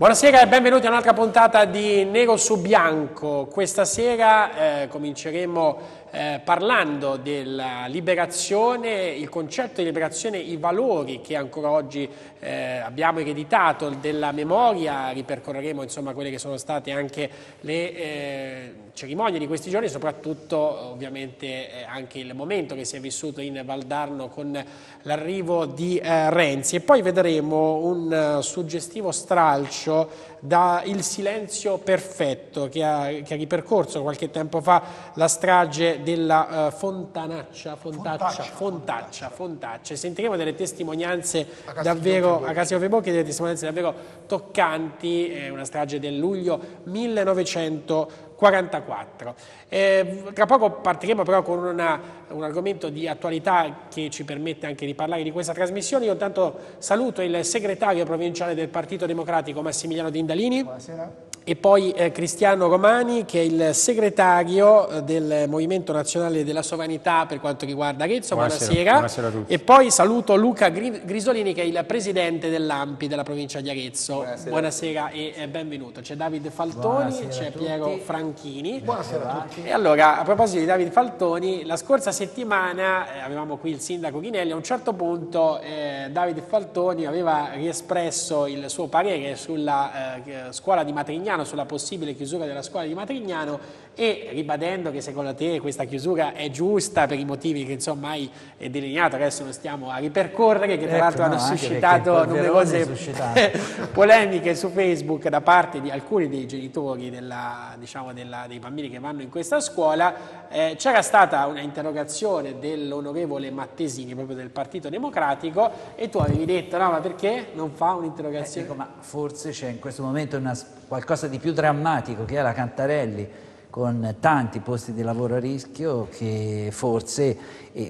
Buonasera e benvenuti a un'altra puntata di Nero su Bianco. Questa sera eh, cominceremo eh, parlando della liberazione, il concetto di liberazione, i valori che ancora oggi eh, abbiamo ereditato della memoria, ripercorreremo insomma quelle che sono state anche le eh, cerimonie di questi giorni, soprattutto ovviamente eh, anche il momento che si è vissuto in Valdarno con l'arrivo di eh, Renzi. E poi vedremo un uh, suggestivo stralcio da Il silenzio perfetto che ha, che ha, ripercorso qualche tempo fa la strage della uh, Fontanaccia, Fontaccia, Fontaccia, Fontaccia, Fontaccia. Sentiremo delle testimonianze a davvero, a Casio Febocchi, delle testimonianze davvero toccanti, è una strage del luglio 1940. 44. Eh, tra poco partiremo però con una, un argomento di attualità che ci permette anche di parlare di questa trasmissione. Io intanto saluto il segretario provinciale del Partito Democratico Massimiliano Dindalini. Buonasera e poi eh, Cristiano Romani che è il segretario eh, del Movimento Nazionale della Sovranità per quanto riguarda Arezzo, buonasera, buonasera. buonasera e poi saluto Luca Grisolini che è il presidente dell'AMPI della provincia di Arezzo, buonasera, buonasera e eh, benvenuto, c'è Davide Faltoni, c'è Piero Franchini. Buonasera a tutti. e allora a proposito di Davide Faltoni, la scorsa settimana eh, avevamo qui il sindaco Ghinelli, a un certo punto eh, Davide Faltoni aveva riespresso il suo parere sulla eh, scuola di Matrignano Matrignano sulla possibile chiusura della scuola di Matrignano e ribadendo che secondo te questa chiusura è giusta per i motivi che insomma hai delineato, adesso non stiamo a ripercorrere, che tra ecco, l'altro no, hanno suscitato numerose polemiche su Facebook da parte di alcuni dei genitori della, diciamo, della, dei bambini che vanno in questa scuola, eh, c'era stata una interrogazione dell'onorevole Mattesini, proprio del Partito Democratico, e tu avevi detto no ma perché non fa un'interrogazione? Eh, dico, ma forse c'è in questo momento una, qualcosa di più drammatico che è la Cantarelli con tanti posti di lavoro a rischio che forse,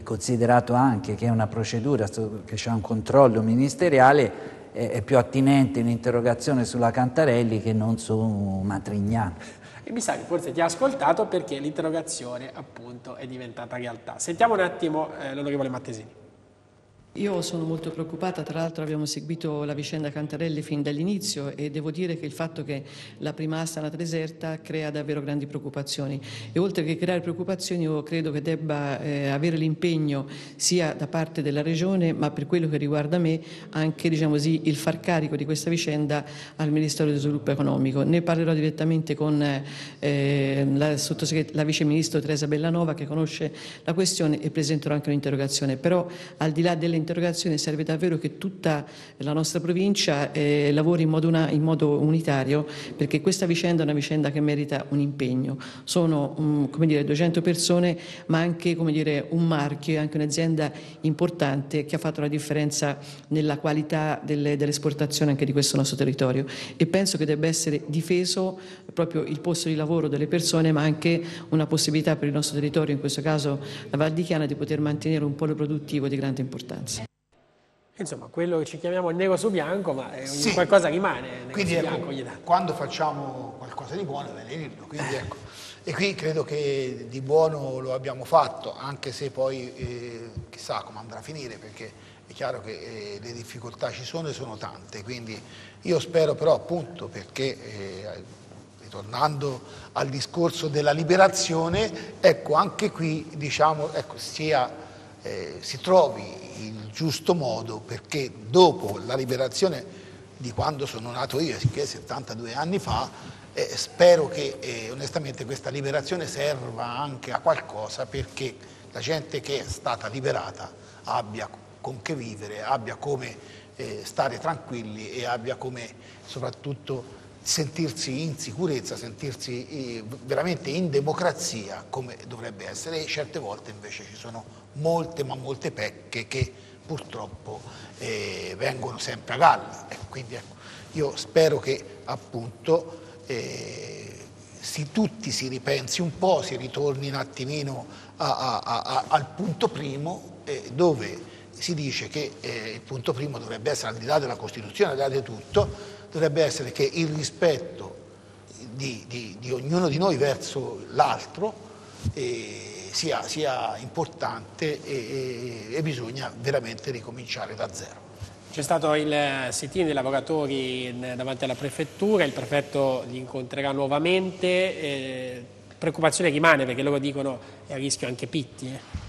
considerato anche che è una procedura, che c'è un controllo ministeriale, è più attinente un'interrogazione sulla Cantarelli che non su Matrignano. E mi sa che forse ti ha ascoltato perché l'interrogazione appunto è diventata realtà. Sentiamo un attimo eh, l'onorevole Mattesini. Io sono molto preoccupata, tra l'altro abbiamo seguito la vicenda Cantarelli fin dall'inizio e devo dire che il fatto che la prima asta nata deserta crea davvero grandi preoccupazioni e oltre che creare preoccupazioni io credo che debba eh, avere l'impegno sia da parte della Regione ma per quello che riguarda me anche diciamo così, il far carico di questa vicenda al Ministero dello Sviluppo Economico. Ne parlerò direttamente con eh, la, la Vice Ministro Teresa Bellanova che conosce la questione e presenterò anche un'interrogazione. Però al di là delle interrogazione serve davvero che tutta la nostra provincia eh, lavori in modo, una, in modo, unitario perché questa vicenda è una vicenda che merita un impegno. Sono um, come dire, 200 persone ma anche come dire, un marchio e anche un'azienda importante che ha fatto la differenza nella qualità delle, dell'esportazione anche di questo nostro territorio e penso che debba essere difeso proprio il posto di lavoro delle persone ma anche una possibilità per il nostro territorio, in questo caso la Val di Chiana, di poter mantenere un polo produttivo di grande importanza. Insomma, quello che ci chiamiamo nero su bianco, ma sì. qualcosa rimane. Quindi ecco, quando facciamo qualcosa di buono è bene dirlo. Quindi, ecco. E qui credo che di buono lo abbiamo fatto, anche se poi eh, chissà come andrà a finire, perché è chiaro che eh, le difficoltà ci sono e sono tante. Quindi io spero però appunto perché, eh, ritornando al discorso della liberazione, ecco anche qui diciamo, ecco, sia, eh, si trovi il giusto modo perché dopo la liberazione di quando sono nato io, che 72 anni fa, eh, spero che eh, onestamente questa liberazione serva anche a qualcosa perché la gente che è stata liberata abbia con che vivere, abbia come eh, stare tranquilli e abbia come soprattutto sentirsi in sicurezza, sentirsi eh, veramente in democrazia come dovrebbe essere. E certe volte invece ci sono molte ma molte pecche che purtroppo eh, vengono sempre a galla. Ecco, quindi ecco, io spero che appunto eh, si, tutti si ripensi un po', si ritorni un attimino a, a, a, al punto primo eh, dove si dice che eh, il punto primo dovrebbe essere, al di là della Costituzione, al di là di tutto, dovrebbe essere che il rispetto di, di, di ognuno di noi verso l'altro eh, sia, sia, importante e, e, e, bisogna veramente ricominciare da zero. C'è stato il sit-in dei lavoratori davanti alla prefettura, il prefetto li incontrerà nuovamente. Eh, preoccupazione rimane perché loro dicono è a rischio anche Pitti. Eh.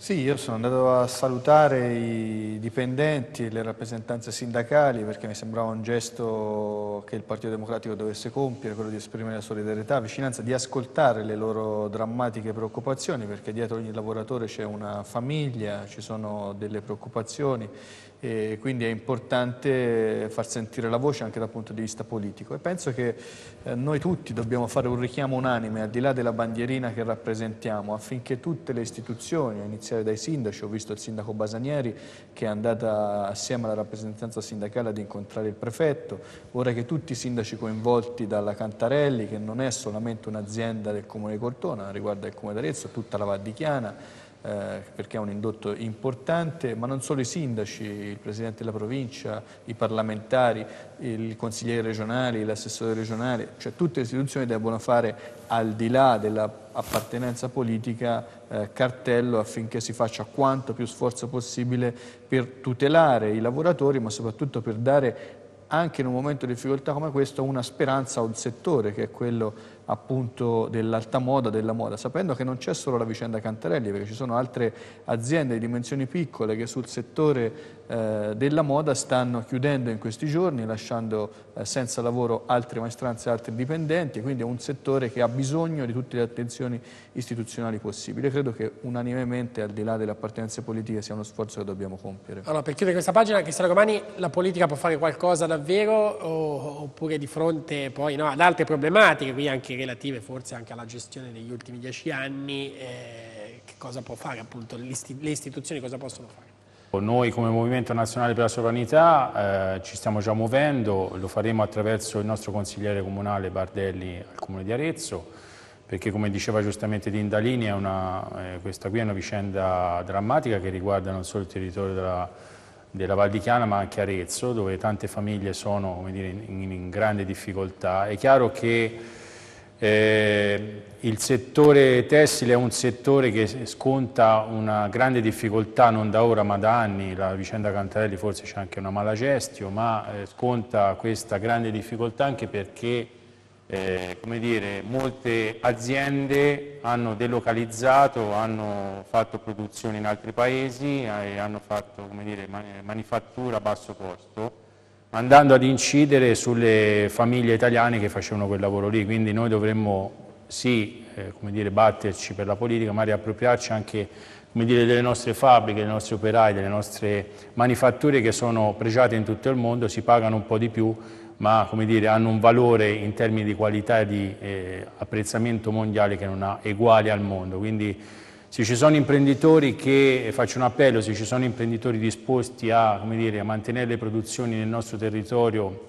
Sì, io sono andato a salutare i dipendenti e le rappresentanze sindacali perché mi sembrava un gesto che il Partito Democratico dovesse compiere, quello di esprimere la solidarietà, vicinanza, di ascoltare le loro drammatiche preoccupazioni perché dietro ogni lavoratore c'è una famiglia, ci sono delle preoccupazioni e quindi è importante far sentire la voce anche dal punto di vista politico. E penso che eh, noi tutti dobbiamo fare un richiamo unanime al di là della bandierina che rappresentiamo affinché tutte le istituzioni, a iniziare dai sindaci, ho visto il sindaco Basanieri che è andata assieme alla rappresentanza sindacale ad incontrare il prefetto, vorrei che tutti i sindaci coinvolti dalla Cantarelli che non è solamente un'azienda del comune di Cortona, riguarda il comune d'Arezzo, tutta la Val di Chiana, eh, perché è un indotto importante, ma non solo i sindaci, il Presidente della provincia, i parlamentari, i consiglieri regionali, l'assessore regionale, cioè tutte le istituzioni debbono fare al di là dell'appartenenza politica eh, cartello affinché si faccia quanto più sforzo possibile per tutelare i lavoratori, ma soprattutto per dare anche in un momento di difficoltà come questo una speranza a un settore che è quello appunto dell'alta moda, della moda, sapendo che non c'è solo la vicenda Cantarelli, perché ci sono altre aziende di dimensioni piccole che sul settore eh, della moda stanno chiudendo in questi giorni, lasciando eh, senza lavoro altre maestranze altri dipendenti, quindi è un settore che ha bisogno di tutte le attenzioni istituzionali possibili. credo che unanimemente, al di là delle appartenenze politiche, sia uno sforzo che dobbiamo compiere. Allora, per chiudere questa pagina, Cristiano Romani, la politica può fare qualcosa davvero o, oppure di fronte poi no, ad altre problematiche, qui anche relative forse anche alla gestione degli ultimi dieci anni, eh, che cosa può fare appunto le istituzioni, cosa possono fare? Noi come Movimento Nazionale per la Sovranità eh, ci stiamo già muovendo, lo faremo attraverso il nostro consigliere comunale Bardelli al Comune di Arezzo, perché come diceva giustamente Dindalini una, eh, questa qui è una vicenda drammatica che riguarda non solo il territorio della, della Val di Chiana ma anche Arezzo, dove tante famiglie sono dire, in, in grande difficoltà. È chiaro che eh, il settore tessile è un settore che sconta una grande difficoltà non da ora ma da anni, la vicenda Cantarelli forse c'è anche una mala gestio, ma eh, sconta questa grande difficoltà anche perché eh, dire, molte aziende hanno delocalizzato, hanno fatto produzioni in altri paesi e hanno fatto dire, manifattura a basso costo andando ad incidere sulle famiglie italiane che facevano quel lavoro lì, quindi noi dovremmo sì eh, dire, batterci per la politica, ma riappropriarci anche dire, delle nostre fabbriche, dei nostri operai, delle nostre manifatture che sono pregiate in tutto il mondo, si pagano un po' di più, ma dire, hanno un valore in termini di qualità e di eh, apprezzamento mondiale che non ha eguali al mondo. Quindi, se ci sono imprenditori che, faccio un appello, se ci sono imprenditori disposti a, dire, a mantenere le produzioni nel nostro territorio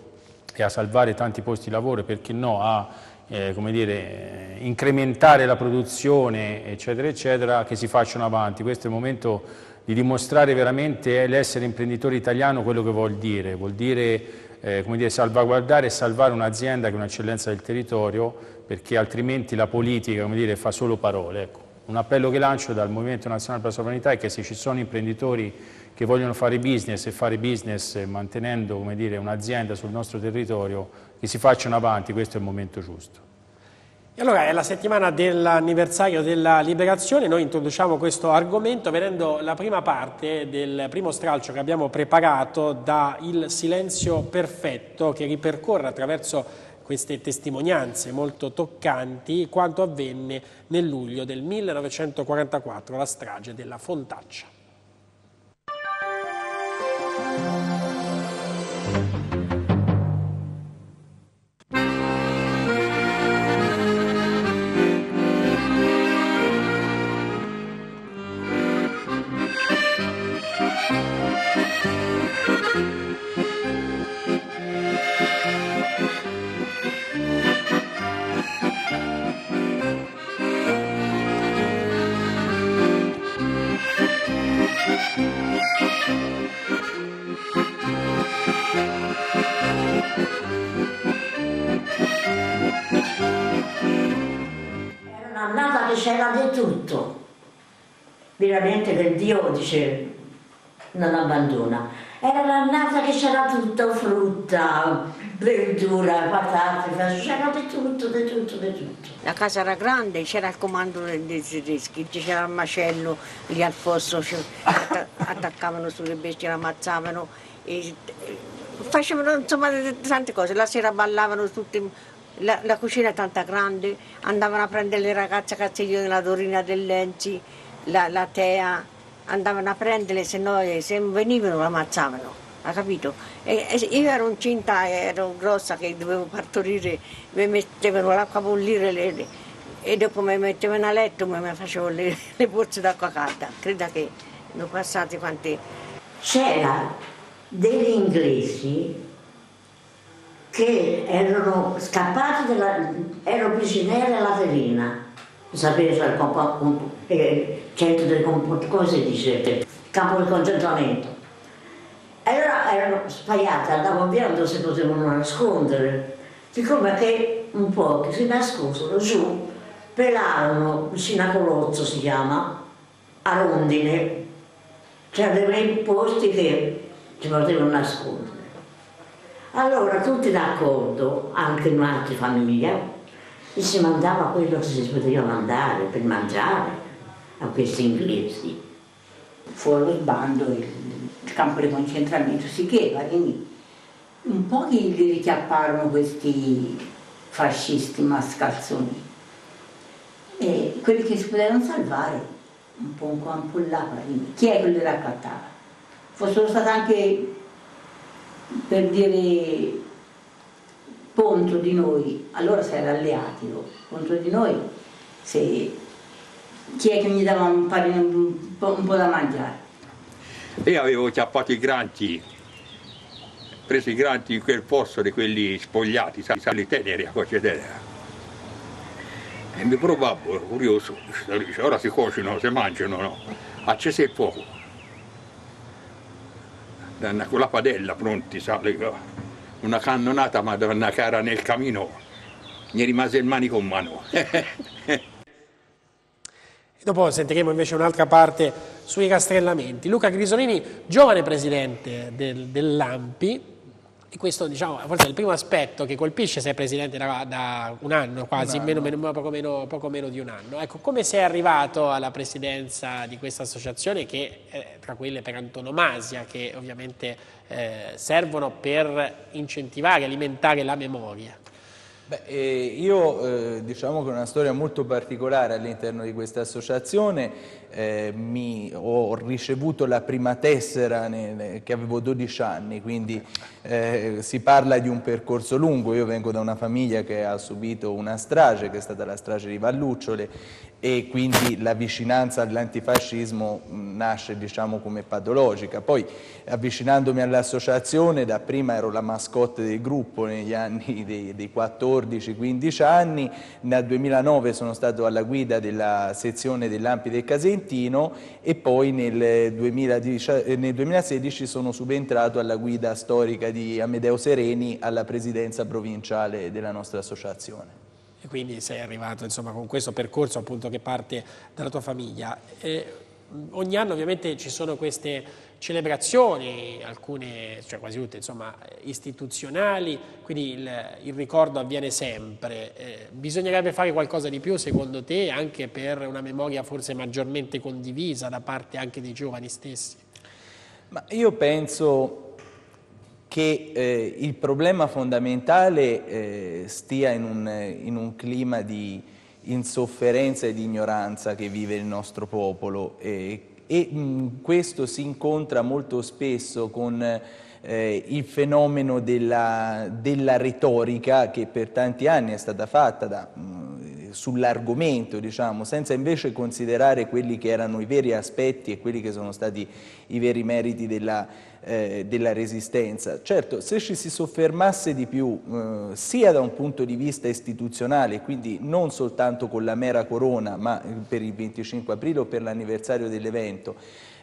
e a salvare tanti posti di lavoro, perché no, a eh, dire, incrementare la produzione, eccetera, eccetera, che si facciano avanti. Questo è il momento di dimostrare veramente l'essere imprenditore italiano quello che vuol dire, vuol dire, eh, dire salvaguardare e salvare un'azienda che è un'eccellenza del territorio, perché altrimenti la politica dire, fa solo parole. Ecco. Un appello che lancio dal Movimento Nazionale per la Sovranità è che se ci sono imprenditori che vogliono fare business e fare business mantenendo un'azienda sul nostro territorio, che si facciano avanti, questo è il momento giusto. E allora è la settimana dell'anniversario della liberazione, noi introduciamo questo argomento vedendo la prima parte del primo stralcio che abbiamo preparato da Il silenzio perfetto che ripercorre attraverso queste testimonianze molto toccanti quanto avvenne nel luglio del 1944, la strage della Fontaccia. Veramente che Dio dice non abbandona. Era l'annata che c'era tutto, frutta, verdura, patate, c'era di tutto, di tutto, di tutto. La casa era grande, c'era il comando dei tedeschi, c'era il macello lì al fosso, attaccavano sulle bestie, la ammazzavano e facevano insomma tante cose. La sera ballavano tutti, la, la cucina è tanta grande, andavano a prendere le ragazze cazziglio nella Dorina del Lenzi, la, la Tea, andavano a prenderle, se no eh, se venivano la ammazzavano, ha capito? E, e io ero incinta, ero grossa che dovevo partorire, mi mettevano l'acqua a bollire le, le, e dopo mi mettevano a letto e mi facevo le, le borse d'acqua calda. Creda che ne ho passati quanti... C'era degli inglesi che erano scappati, dalla, erano prigionieri alla Laterina, sapete, il eh, centro del come si dice, campo di concentramento. Allora erano spaiati, andavano via dove si potevano nascondere, siccome che un po' che si nascosero giù, pelarono vicino a Colozzo si chiama, a Rondine, c'erano dei posti che si potevano nascondere. Allora tutti d'accordo, anche in un'altra famiglia, e si mandava quello che si poteva mandare per mangiare a questi inglesi. Fuori il bando, il campo di concentramento si chiedeva, quindi un po' li richiapparono questi fascisti mascalzoni e quelli che si potevano salvare un po' un là, chi è quello che raccattava? Fossero stati anche per dire contro di noi, allora si era alleati contro di noi, se, chi è che mi dava un, un, un po' da mangiare? Io avevo chiappato i granti, preso i granti in quel posto di quelli spogliati, sai, le tenere a cocedera. E mi provavo, curioso, ora si cuociono, si mangiano, no? Accese il fuoco con la padella pronti, sale, una cannonata ma una cara nel camino, mi rimase il manico in mano. e dopo sentiremo invece un'altra parte sui rastrellamenti. Luca Grisolini, giovane presidente del, dell'AMPI, e questo diciamo, forse è il primo aspetto che colpisce sei presidente da, da un anno quasi, un anno. Meno, meno, poco, meno, poco, meno, di un anno. Ecco, come sei arrivato alla presidenza di questa associazione che è tra quelle per antonomasia che ovviamente eh, servono per incentivare, alimentare la memoria? Beh, eh, io eh, diciamo che ho una storia molto particolare all'interno di questa associazione, eh, mi, ho ricevuto la prima tessera nel, che avevo 12 anni, quindi eh, si parla di un percorso lungo, io vengo da una famiglia che ha subito una strage, che è stata la strage di Vallucciole e quindi la vicinanza all'antifascismo nasce diciamo come patologica. Poi avvicinandomi all'associazione, dapprima ero la mascotte del gruppo negli anni dei, dei 14-15 anni, nel 2009 sono stato alla guida della sezione dell'Ampi del Casentino e poi nel, 2010, nel 2016 sono subentrato alla guida storica di Amedeo Sereni alla presidenza provinciale della nostra associazione e quindi sei arrivato insomma, con questo percorso appunto che parte dalla tua famiglia. E ogni anno ovviamente ci sono queste celebrazioni, alcune, cioè quasi tutte insomma, istituzionali, quindi il, il ricordo avviene sempre. Eh, bisognerebbe fare qualcosa di più secondo te anche per una memoria forse maggiormente condivisa da parte anche dei giovani stessi? Ma io penso che eh, il problema fondamentale eh, stia in un, in un, clima di insofferenza e di ignoranza che vive il nostro popolo. E, e mh, questo si incontra molto spesso con eh, il fenomeno della, della, retorica che per tanti anni è stata fatta sull'argomento, diciamo, senza invece considerare quelli che erano i veri aspetti e quelli che sono stati i veri meriti della eh, della resistenza. Certo, se ci si soffermasse di più, eh, sia da un punto di vista istituzionale, quindi non soltanto con la mera corona, ma per il 25 aprile o per l'anniversario dell'evento,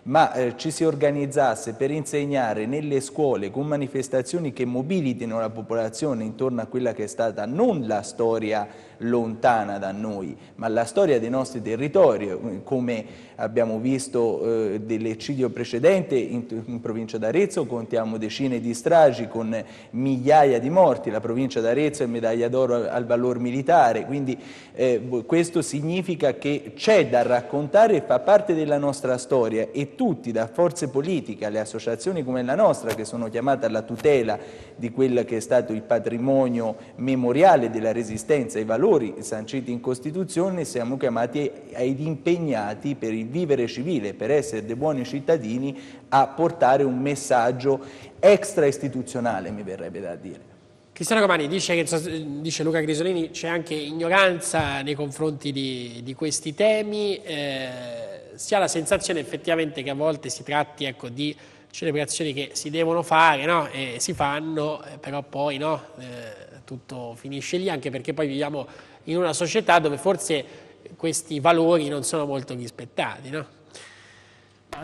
ma eh, ci si organizzasse per insegnare nelle scuole con manifestazioni che mobilitino la popolazione intorno a quella che è stata non la storia lontana da noi, ma la storia dei nostri territori, come abbiamo visto eh, dell'eccidio precedente in, in provincia d'Arezzo, contiamo decine di stragi con migliaia di morti, la provincia d'Arezzo è medaglia d'oro al, al valor militare, quindi eh, questo significa che c'è da raccontare e fa parte della nostra storia e tutti, da forze politiche alle associazioni come la nostra, che sono chiamate alla tutela di quello che è stato il patrimonio memoriale della resistenza, i valori sanciti in Costituzione, siamo chiamati ed impegnati per il vivere civile, per essere dei buoni cittadini, a portare un messaggio extra istituzionale, mi verrebbe da dire. Cristiano Romani dice, dice Luca Grisolini, c'è anche ignoranza nei confronti di, di questi temi, eh, si ha la sensazione effettivamente che a volte si tratti ecco, di celebrazioni che si devono fare no? e si fanno, eh, però poi no? eh, tutto finisce lì, anche perché poi viviamo in una società dove forse questi valori non sono molto rispettati. No?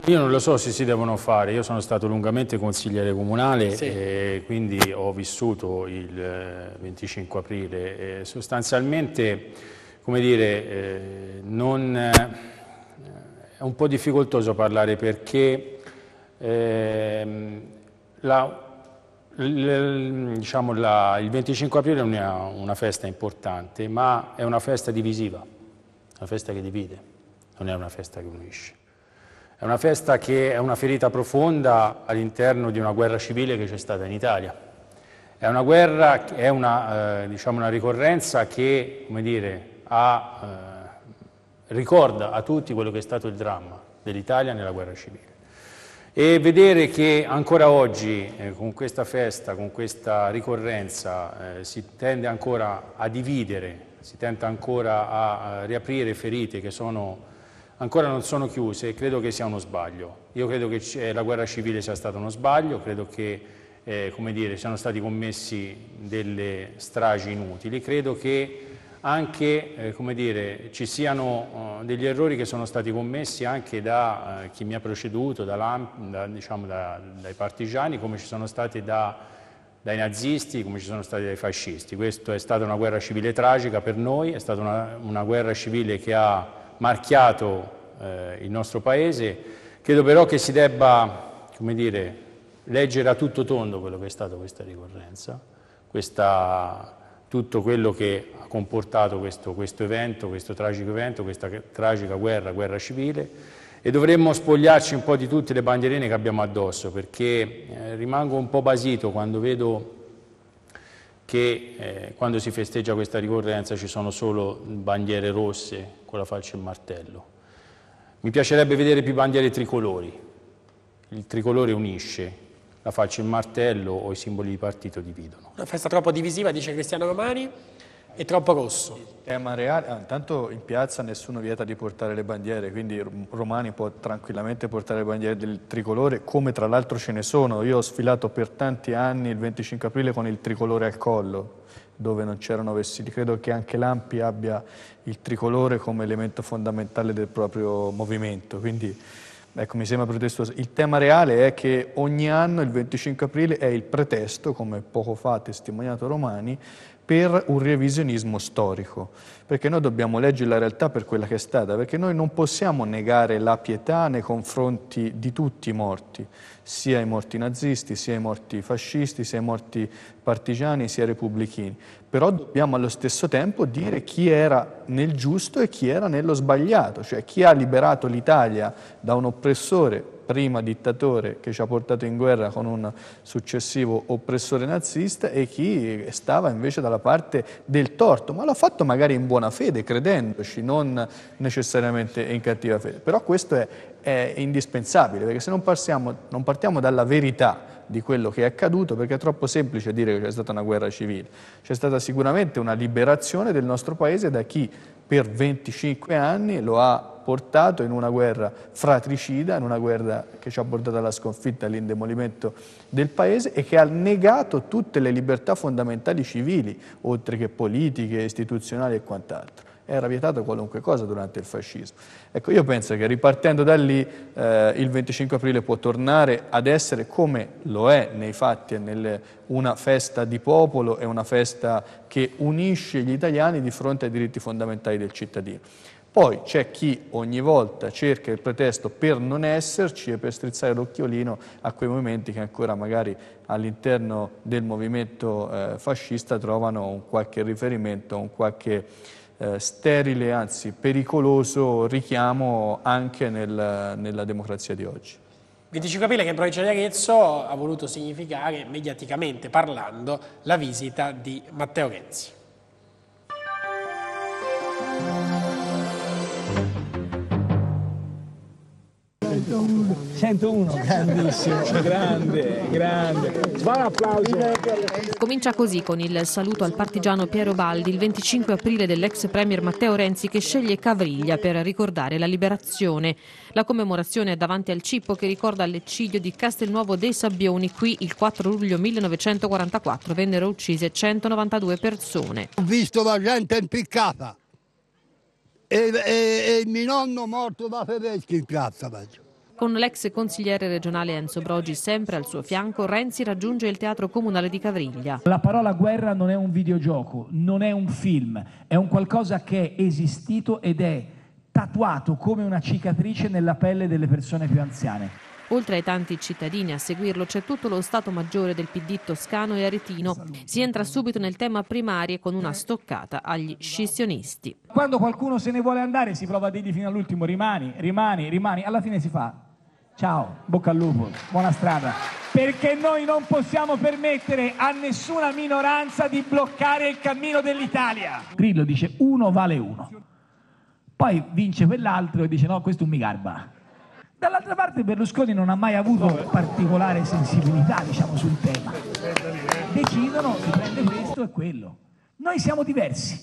Io non lo so se si devono fare, io sono stato lungamente consigliere comunale sì. e quindi ho vissuto il 25 eh, aprile e sostanzialmente, come dire, eh, non, eh, un po' difficoltoso parlare perché eh, la, il, diciamo la, il 25 aprile è una, una festa importante, ma è una festa divisiva una festa che divide, non è una festa che unisce. È una festa che è una ferita profonda all'interno di una guerra civile che c'è stata in Italia. È una guerra, è una, eh, diciamo una ricorrenza che, dire, ha, eh, ricorda a tutti quello che è stato il dramma dell'Italia nella guerra civile. E vedere che ancora oggi, eh, con questa festa, con questa ricorrenza, eh, si tende ancora a dividere si tenta ancora a riaprire ferite che sono, ancora non sono chiuse, credo che sia uno sbaglio. Io credo che la guerra civile sia stato uno sbaglio, credo che eh, come dire, siano stati commessi delle stragi inutili, credo che anche eh, dire, ci siano uh, degli errori che sono stati commessi anche da uh, chi mi ha preceduto, da, da, diciamo, da, dai partigiani, come ci sono stati da dai nazisti come ci sono stati dai fascisti. Questa è stata una guerra civile tragica per noi, è stata una, una guerra civile che ha marchiato eh, il nostro Paese. Credo però che si debba, come dire, leggere a tutto tondo quello che è stata questa ricorrenza, questa, tutto quello che ha comportato questo, questo evento, questo tragico evento, questa tragica guerra, guerra civile e dovremmo spogliarci un po' di tutte le bandierine che abbiamo addosso perché eh, rimango un po' basito quando vedo che eh, quando si festeggia questa ricorrenza ci sono solo bandiere rosse con la falce e il martello. Mi piacerebbe vedere più bandiere tricolori. Il tricolore unisce, la falce e il martello o i simboli di partito dividono. Una festa troppo divisiva, dice Cristiano Romani. È troppo rosso. Il tema reale, ah, intanto in piazza nessuno vieta di portare le bandiere, quindi Romani può tranquillamente portare le bandiere del tricolore, come tra l'altro ce ne sono. Io ho sfilato per tanti anni il 25 aprile con il tricolore al collo, dove non c'erano vestiti. Credo che anche l'Ampi abbia il tricolore come elemento fondamentale del proprio movimento, quindi ecco, mi sembra pretestuoso. Il tema reale è che ogni anno il 25 aprile è il pretesto, come poco fa ha testimoniato Romani, per un revisionismo storico, perché noi dobbiamo leggere la realtà per quella che è stata, perché noi non possiamo negare la pietà nei confronti di tutti i morti, sia i morti nazisti, sia i morti fascisti, sia i morti partigiani, sia i repubblichini, però dobbiamo allo stesso tempo dire chi era nel giusto e chi era nello sbagliato, cioè chi ha liberato l'Italia da un oppressore prima dittatore che ci ha portato in guerra con un successivo oppressore nazista e chi stava invece dalla parte del torto, ma l'ha fatto magari in buona fede, credendoci, non necessariamente in cattiva fede. Però questo è, è indispensabile, perché se non partiamo, non partiamo dalla verità di quello che è accaduto, perché è troppo semplice dire che c'è stata una guerra civile. C'è stata sicuramente una liberazione del nostro paese da chi per 25 anni lo ha portato in una guerra fratricida, in una guerra che ci ha portato alla sconfitta e all'indemolimento del Paese e che ha negato tutte le libertà fondamentali civili, oltre che politiche, istituzionali e quant'altro. Era vietata qualunque cosa durante il fascismo. Ecco, io penso che ripartendo da lì eh, il 25 aprile può tornare ad essere come lo è nei fatti, nelle, una festa di popolo e una festa che unisce gli italiani di fronte ai diritti fondamentali del cittadino. Poi c'è chi ogni volta cerca il pretesto per non esserci e per strizzare l'occhiolino a quei movimenti che ancora magari all'interno del movimento eh, fascista trovano un qualche riferimento, un qualche eh, sterile, anzi pericoloso richiamo anche nel, nella democrazia di oggi. 25 aprile che in provincia di Arezzo ha voluto significare, mediaticamente parlando, la visita di Matteo Renzi. 101. 101, grandissimo, grande, grande. Buon applauso. Comincia così con il saluto al partigiano Piero Baldi il 25 aprile dell'ex premier Matteo Renzi che sceglie Cavriglia per ricordare la liberazione. La commemorazione è davanti al Cippo che ricorda l'eccidio di Castelnuovo dei Sabbioni. Qui il 4 luglio 1944 vennero uccise 192 persone. Ho visto la gente impiccata e, e, e mio nonno morto da tedeschi in piazza. Peggio. Con l'ex consigliere regionale Enzo Brogi sempre al suo fianco, Renzi raggiunge il teatro comunale di Cavriglia. La parola guerra non è un videogioco, non è un film, è un qualcosa che è esistito ed è tatuato come una cicatrice nella pelle delle persone più anziane. Oltre ai tanti cittadini a seguirlo c'è tutto lo Stato Maggiore del PD toscano e aretino. Si entra subito nel tema primarie con una stoccata agli scissionisti. Quando qualcuno se ne vuole andare si prova a dirgli fino all'ultimo rimani, rimani, rimani, alla fine si fa ciao, bocca al lupo, buona strada. Perché noi non possiamo permettere a nessuna minoranza di bloccare il cammino dell'Italia. Grillo dice uno vale uno. Poi vince quell'altro e dice no, questo mi garba. Dall'altra parte Berlusconi non ha mai avuto particolare sensibilità diciamo, sul tema. Decidono, si prende questo e quello. Noi siamo diversi.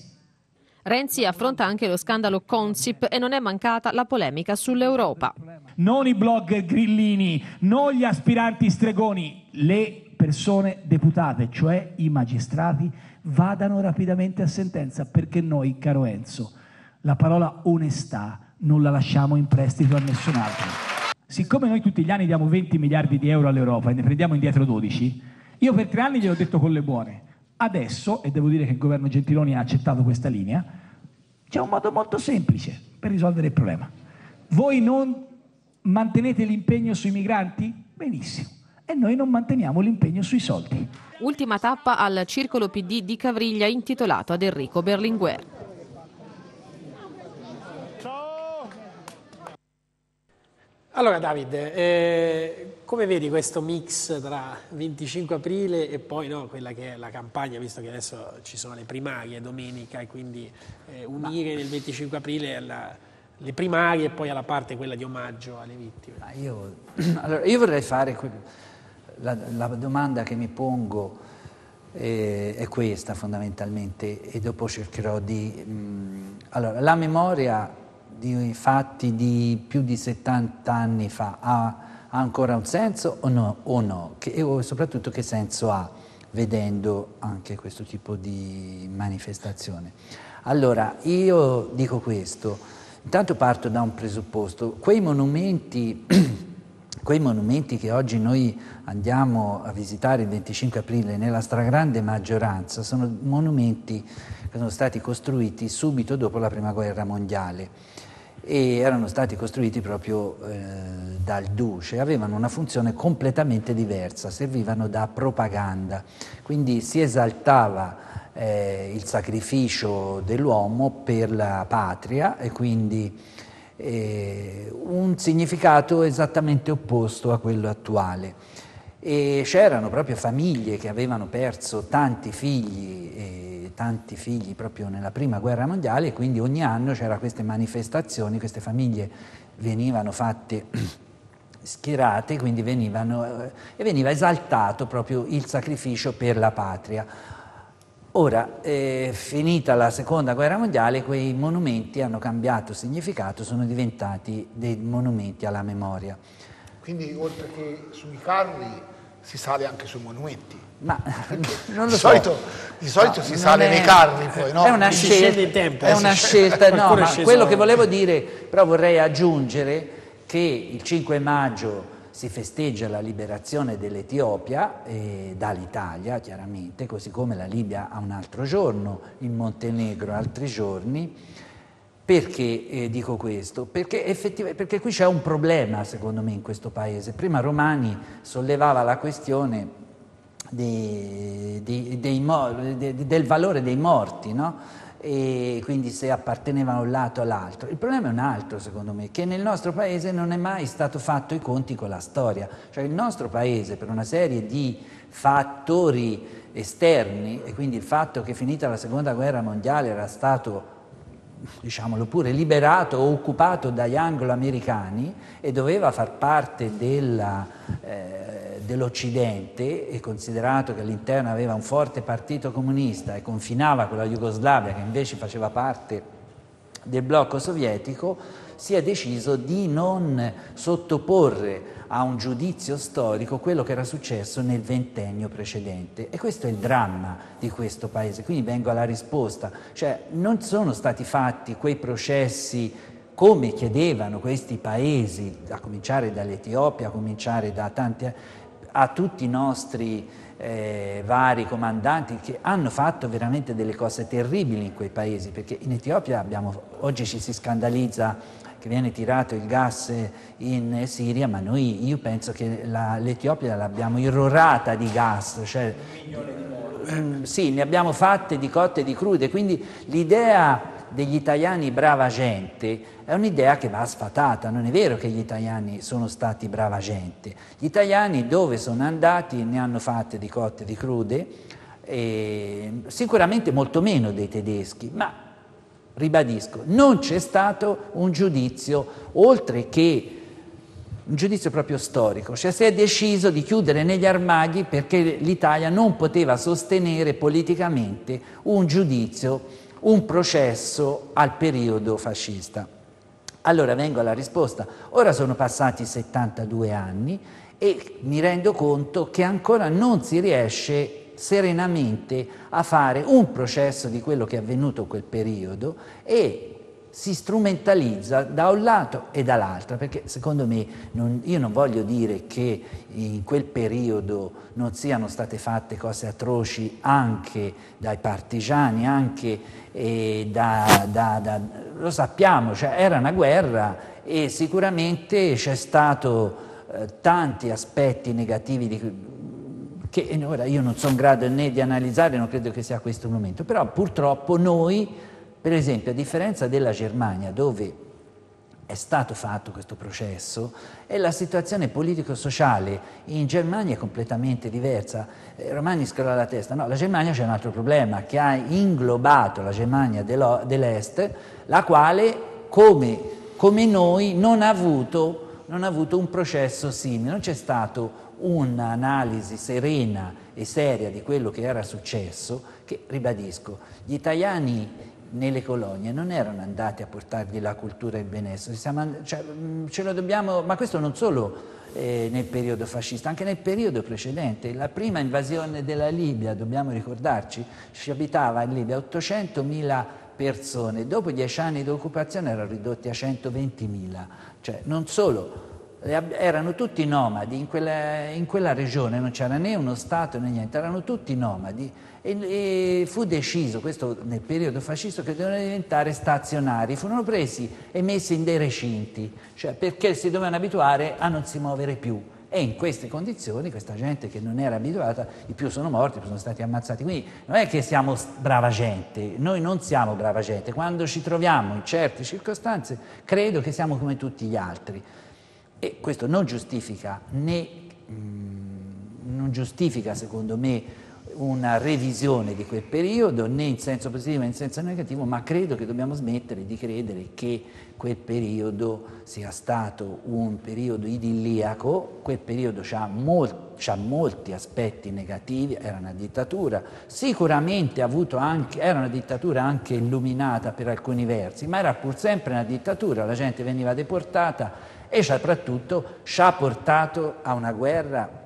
Renzi affronta anche lo scandalo Consip e non è mancata la polemica sull'Europa. Non i blog grillini, non gli aspiranti stregoni, le persone deputate, cioè i magistrati, vadano rapidamente a sentenza perché noi, caro Enzo, la parola onestà non la lasciamo in prestito a nessun altro siccome noi tutti gli anni diamo 20 miliardi di euro all'Europa e ne prendiamo indietro 12, io per tre anni gliel'ho detto con le buone. Adesso, e devo dire che il governo Gentiloni ha accettato questa linea, c'è un modo molto semplice per risolvere il problema. Voi non mantenete l'impegno sui migranti? Benissimo. E noi non manteniamo l'impegno sui soldi. Ultima tappa al circolo PD di Cavriglia intitolato ad Enrico Berlinguer. Allora Davide, eh, come vedi questo mix tra 25 aprile e poi no, quella che è la campagna, visto che adesso ci sono le primarie domenica e quindi eh, unire nel 25 aprile alla, le primarie e poi alla parte quella di omaggio alle vittime? Io, allora, io, vorrei fare la, la, domanda che mi pongo eh, è questa fondamentalmente e dopo cercherò di... Mh, mm, allora, la memoria di fatti di più di 70 anni fa ha, ha ancora un senso o no? O, no? Che, e soprattutto che senso ha vedendo anche questo tipo di manifestazione? Allora, io dico questo, intanto parto da un presupposto, quei monumenti, quei monumenti che oggi noi andiamo a visitare il 25 aprile nella stragrande maggioranza sono monumenti che sono stati costruiti subito dopo la prima guerra mondiale e erano stati costruiti proprio eh, dal duce, avevano una funzione completamente diversa, servivano da propaganda, quindi si esaltava eh, il sacrificio dell'uomo per la patria e quindi eh, un significato esattamente opposto a quello attuale. E c'erano proprio famiglie che avevano perso tanti figli, tanti figli proprio nella prima guerra mondiale e quindi ogni anno c'erano queste manifestazioni, queste famiglie venivano fatte schierate, quindi venivano, eh, e veniva esaltato proprio il sacrificio per la patria. Ora, eh, finita la seconda guerra mondiale, quei monumenti hanno cambiato significato, sono diventati dei monumenti alla memoria. Quindi oltre che sui carri si sale anche sui monumenti. Ma non lo Di so. solito, di solito No, si sale è- nei carri poi, no? È una Si scelta, scende in tempo, è una si scelta scende. no, ma quello che volevo dire, però vorrei aggiungere che il 5 maggio si festeggia la liberazione dell'Etiopia eh, dall'Italia, chiaramente, così come la Libia ha un altro giorno, il Montenegro altri giorni. Perché eh, dico questo? Perché, perché qui c'è un problema, secondo me, in questo paese. Prima Romani sollevava la questione dei- dei- dei del valore dei morti, no? E quindi se appartenevano lato o all'altro. Il problema è un altro, secondo me, che nel nostro paese non è mai stato fatto i conti con la storia. Cioè il nostro paese, per una serie di fattori esterni, e quindi il fatto che finita la seconda guerra mondiale era stato diciamolo pure, liberato o occupato dagli anglo-americani e doveva far parte della, eh, dell'Occidente e considerato che all'interno aveva un forte partito comunista e confinava con la Jugoslavia che invece faceva parte del blocco sovietico, si è deciso di non sottoporre a un giudizio storico quello che era successo nel ventennio precedente. E questo è il dramma di questo paese. Quindi vengo alla risposta, cioè non sono stati fatti quei processi come chiedevano questi paesi, a cominciare dall'Etiopia, a cominciare da tanti a tutti i nostri eh, vari comandanti che hanno fatto veramente delle cose terribili in quei paesi, perché in Etiopia abbiamo, oggi ci si scandalizza che viene tirato il gas in Siria, ma noi, io penso che la- l'Etiopia l'abbiamo irrorata di gas, cioè, Mm, sì, ne abbiamo fatte di cotte e di crude, quindi l'idea degli italiani brava gente è un'idea che va sfatata, non è vero che gli italiani sono stati brava gente, gli italiani dove sono andati ne hanno fatte di cotte di crude, e sicuramente molto meno dei tedeschi, ma ribadisco, non c'è stato un giudizio oltre che un giudizio proprio storico, cioè si è deciso di chiudere negli armadi perché l'Italia non poteva sostenere politicamente un giudizio, un processo al periodo fascista. Allora vengo alla risposta, ora sono passati 72 anni e mi rendo conto che ancora non si riesce serenamente a fare un processo di quello che è avvenuto quel periodo e si strumentalizza da un lato e dall'altro, perché secondo me non- io non voglio dire che in quel periodo non siano state fatte cose atroci anche dai partigiani, anche eh, da, da- da- lo sappiamo, cioè era una guerra e sicuramente c'è stato eh, tanti aspetti negativi di, che ora io non sono in grado né di analizzare, non credo che sia questo il momento, però purtroppo noi, per esempio, a differenza della Germania, dove è stato fatto questo processo e la situazione politico-sociale in Germania è completamente diversa. Eh, Romani scrolla la testa, no, la Germania c'è un altro problema che ha inglobato la Germania dell'Est, la quale, come, come noi, non ha, avuto, non ha avuto un processo simile, non c'è stato un'analisi serena e seria di quello che era successo, che ribadisco, gli italiani nelle colonie non erano andati a portargli la cultura e il benessere, siamo cioè, mh, ce lo dobbiamo, ma questo non solo eh, nel periodo fascista, anche nel periodo precedente. La prima invasione della Libia, dobbiamo ricordarci, ci abitava in Libia 800.000 persone, dopo dieci anni di occupazione erano ridotti a 120.000, cioè non solo erano tutti nomadi, in quella, in quella regione non c'era né uno Stato né niente, erano tutti nomadi e, e fu deciso, questo nel periodo fascista, che dovevano diventare stazionari, furono presi e messi in dei recinti, cioè perché si dovevano abituare a non si muovere più. E in queste condizioni questa gente che non era abituata, i più sono morti, sono stati ammazzati. Quindi non è che siamo brava gente, noi non siamo brava gente. Quando ci troviamo in certe circostanze, credo che siamo come tutti gli altri. E questo non giustifica né mh, non giustifica, secondo me, una revisione di quel periodo, né in senso positivo né in senso negativo, ma credo che dobbiamo smettere di credere che quel periodo sia stato un periodo idilliaco, quel periodo ha molti aspetti negativi, era una dittatura, sicuramente anche, era una dittatura anche illuminata per alcuni versi, ma era pur sempre una dittatura, la gente veniva deportata e soprattutto ci ha portato a una guerra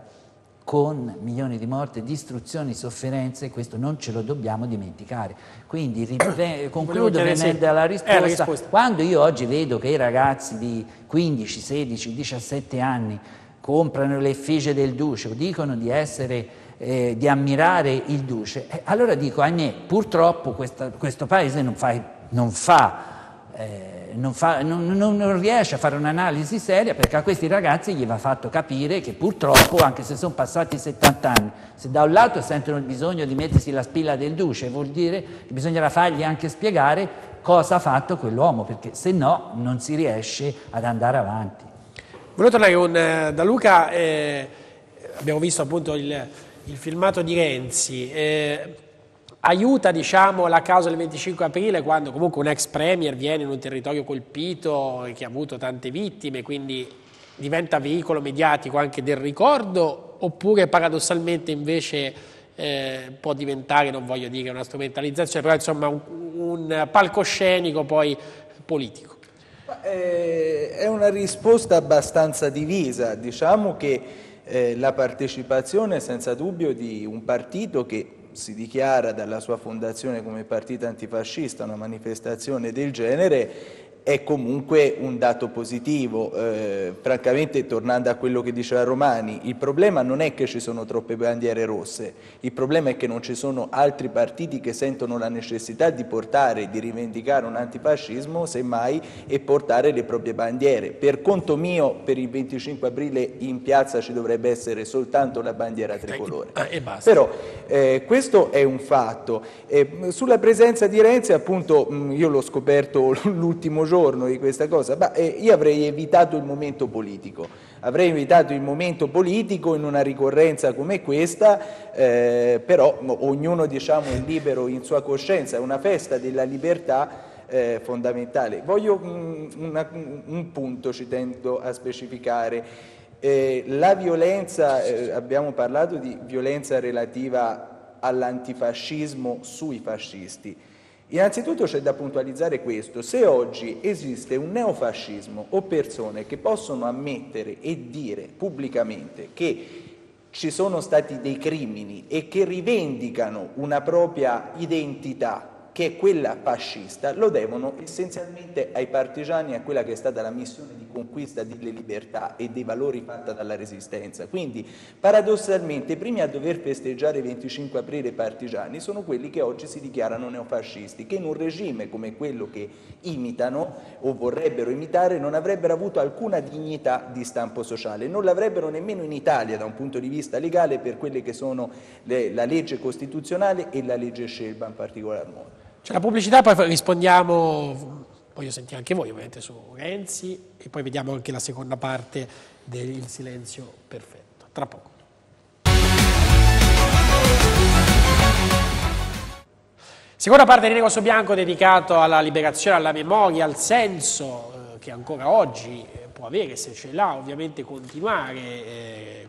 con milioni di morti, distruzioni, sofferenze, questo non ce lo dobbiamo dimenticare. Quindi ripe- concludo venendo alla risposta. Risposta. Quando io oggi vedo che i ragazzi di 15, 16, 17 anni comprano le effigie del duce o dicono di essere eh, di ammirare il duce, eh, allora dico, ahimè, purtroppo questa, questo paese non fa, non fa eh, non, fa, non, non, riesce a fare un'analisi seria perché a questi ragazzi gli va fatto capire che purtroppo, anche se sono passati 70 anni, se da un lato sentono il bisogno di mettersi la spilla del duce, vuol dire che bisognerà fargli anche spiegare cosa ha fatto quell'uomo, perché se no non si riesce ad andare avanti. Volevo tornare con, eh, da Luca, eh, abbiamo visto appunto il, il filmato di Renzi. Eh, aiuta diciamo, la causa del 25 aprile quando comunque un ex premier viene in un territorio colpito e che ha avuto tante vittime, quindi diventa veicolo mediatico anche del ricordo, oppure paradossalmente invece eh, può diventare, non voglio dire una strumentalizzazione, però insomma un, un palcoscenico poi politico. Eh, è una risposta abbastanza divisa, diciamo che eh, la partecipazione senza dubbio di un partito che si dichiara dalla sua fondazione come partito antifascista una manifestazione del genere è comunque un dato positivo. Eh, francamente, tornando a quello che diceva Romani, il problema non è che ci sono troppe bandiere rosse, il problema è che non ci sono altri partiti che sentono la necessità di portare, di rivendicare un antifascismo, semmai, e portare le proprie bandiere. Per conto mio, per il 25 aprile in piazza ci dovrebbe essere soltanto la bandiera tricolore. Basta. Però eh, questo è un fatto. Eh, sulla presenza di Renzi, appunto, io l'ho scoperto l'ultimo giorno, giorno di questa cosa, ma eh, io avrei evitato il momento politico, avrei evitato il momento politico in una ricorrenza come questa, eh, però ognuno diciamo, è libero in sua coscienza, è una festa della libertà eh, fondamentale. Voglio un, una, un punto, ci tendo a specificare. Eh, la violenza, eh, abbiamo parlato di violenza relativa all'antifascismo sui fascisti. Innanzitutto c'è da puntualizzare questo, se oggi esiste un neofascismo o persone che possono ammettere e dire pubblicamente che ci sono stati dei crimini e che rivendicano una propria identità che è quella fascista, lo devono essenzialmente ai partigiani e a quella che è stata la missione di conquista delle libertà e dei valori fatta dalla resistenza. Quindi, paradossalmente, i primi a dover festeggiare il 25 aprile partigiani sono quelli che oggi si dichiarano neofascisti, che in un regime come quello che imitano o vorrebbero imitare non avrebbero avuto alcuna dignità di stampo sociale, non l'avrebbero nemmeno in Italia da un punto di vista legale per quelle che sono le, la legge costituzionale e la legge Scelba in particolar modo. C'è la pubblicità, poi rispondiamo, voglio sentire anche voi ovviamente su Renzi e poi vediamo anche la seconda parte del silenzio perfetto. Tra poco. Seconda parte di Negocio Bianco dedicato alla liberazione, alla memoria, al senso eh, che ancora oggi eh, può avere, se ce l'ha, ovviamente continuare. Eh,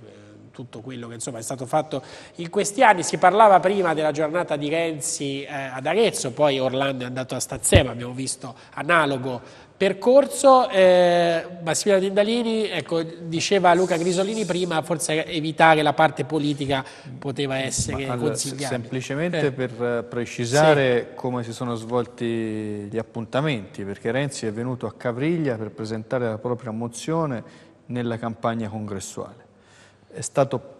tutto quello che insomma, è stato fatto in questi anni. Si parlava prima della giornata di Renzi eh, ad Arezzo, poi Orlando è andato a Stazzema, abbiamo visto analogo percorso. Eh, Massimiliano Tindalini, ecco, diceva Luca Grisolini prima, forse evitare la parte politica poteva essere allora, consigliabile. Semplicemente eh. per precisare sì. come si sono svolti gli appuntamenti, perché Renzi è venuto a Cavriglia per presentare la propria mozione nella campagna congressuale è stato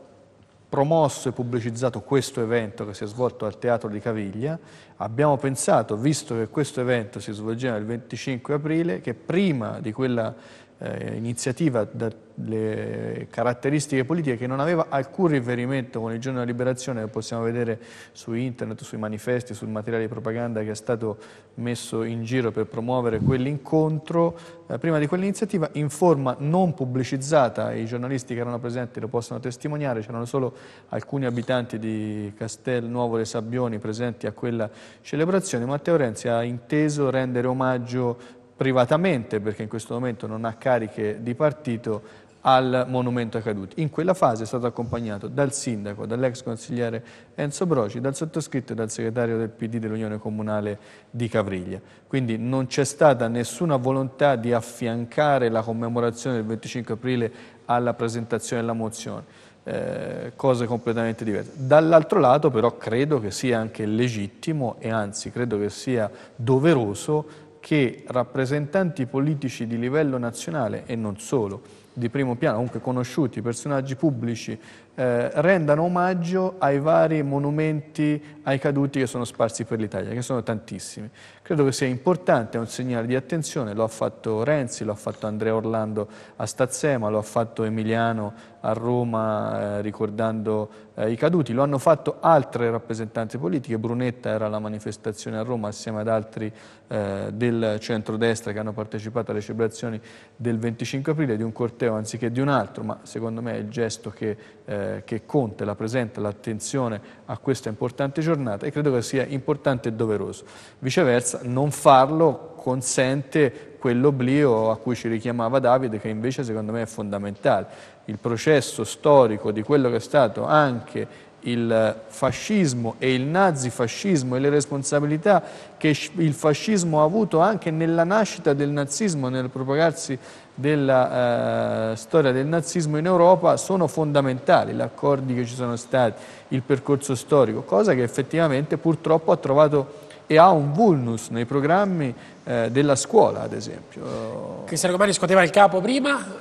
promosso e pubblicizzato questo evento che si è svolto al Teatro di Caviglia, abbiamo pensato, visto che questo evento si svolgeva il 25 aprile, che prima di quella eh, iniziativa dalle caratteristiche politiche che non aveva alcun riferimento con il giorno della liberazione che possiamo vedere su internet, sui manifesti, sul materiale di propaganda che è stato messo in giro per promuovere quell'incontro, eh, prima di quell'iniziativa in forma non pubblicizzata, i giornalisti che erano presenti lo possono testimoniare, c'erano solo alcuni abitanti di Castel Nuovo dei Sabbioni presenti a quella celebrazione, Matteo Renzi ha inteso rendere omaggio privatamente, perché in questo momento non ha cariche di partito, al monumento ai caduti. In quella fase è stato accompagnato dal sindaco, dall'ex consigliere Enzo Broci, dal sottoscritto e dal segretario del PD dell'Unione Comunale di Cavriglia. Quindi non c'è stata nessuna volontà di affiancare la commemorazione del 25 aprile alla presentazione della mozione. eh, cose completamente diverse. Dall'altro lato però credo che sia anche legittimo e anzi credo che sia doveroso che rappresentanti politici di livello nazionale e non solo, di primo piano, comunque conosciuti, personaggi pubblici, eh, rendano omaggio ai vari monumenti ai caduti che sono sparsi per l'Italia, che sono tantissimi. Credo che sia importante, è un segnale di attenzione, lo ha fatto Renzi, lo ha fatto Andrea Orlando a Stazzema, lo ha fatto Emiliano a Roma eh, ricordando eh, i caduti, lo hanno fatto altre rappresentanze politiche, Brunetta era alla manifestazione a Roma assieme ad altri eh, del centrodestra che hanno partecipato alle celebrazioni del 25 aprile di un corteo anziché di un altro, ma secondo me è il gesto che eh, che Conte la presenta l'attenzione a questa importante giornata e credo che sia importante e doveroso. Viceversa, non farlo consente quell'oblio a cui ci richiamava Davide, che invece secondo me è fondamentale. Il processo storico di quello che è stato anche il fascismo e il nazifascismo e le responsabilità che il fascismo ha avuto anche nella nascita del nazismo, nel propagarsi della eh, storia del nazismo in Europa sono fondamentali, gli accordi che ci sono stati, il percorso storico, cosa che effettivamente purtroppo ha trovato e ha un vulnus nei programmi eh, della scuola, ad esempio. Cristiano Comani scuoteva il capo prima.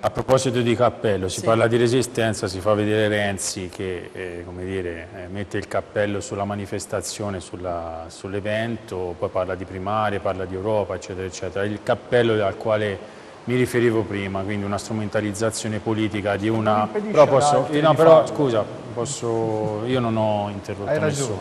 A proposito di cappello, si sì. parla di resistenza, si fa vedere Renzi che eh, dire, eh, mette il cappello sulla manifestazione, sull'evento, poi parla di primarie, parla di Europa, eccetera, eccetera. Il cappello al quale mi riferivo prima, quindi una strumentalizzazione politica di una... Però, posso, no, però scusa, posso, io non ho interrotto Hai nessuno,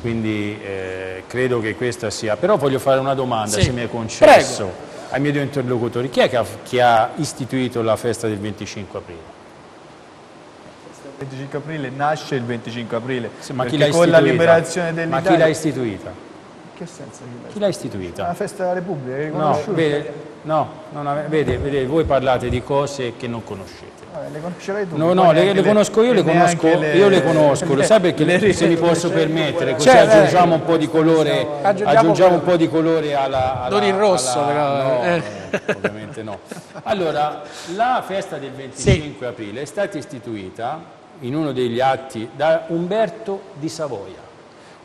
quindi eh, credo che questa sia... Però voglio fare una domanda, sì. se mi è concesso, Prego. ai miei due interlocutori. Chi è che ha, che ha istituito la festa del 25 aprile? Il 25 aprile nasce il 25 aprile, sì, ma chi l'ha con la liberazione dell'Italia... Ma chi l'ha istituita? In che senso? Chi l'ha istituita? La festa della Repubblica, No, vede, No, ave, vede, vede, voi parlate di cose che non conoscete. Vabbè, le conoscerai tu? No, no, le, le, conosco io, le conosco, le, io le conosco, lo sai perché le, se mi posso permettere, così cioè, aggiungiamo un po' di colore, aggiungiamo un po' di colore alla... alla non il rosso, alla, però. No, eh. no, ovviamente no. Allora, la festa del 25 sì. aprile è stata istituita in uno degli atti da Umberto di Savoia.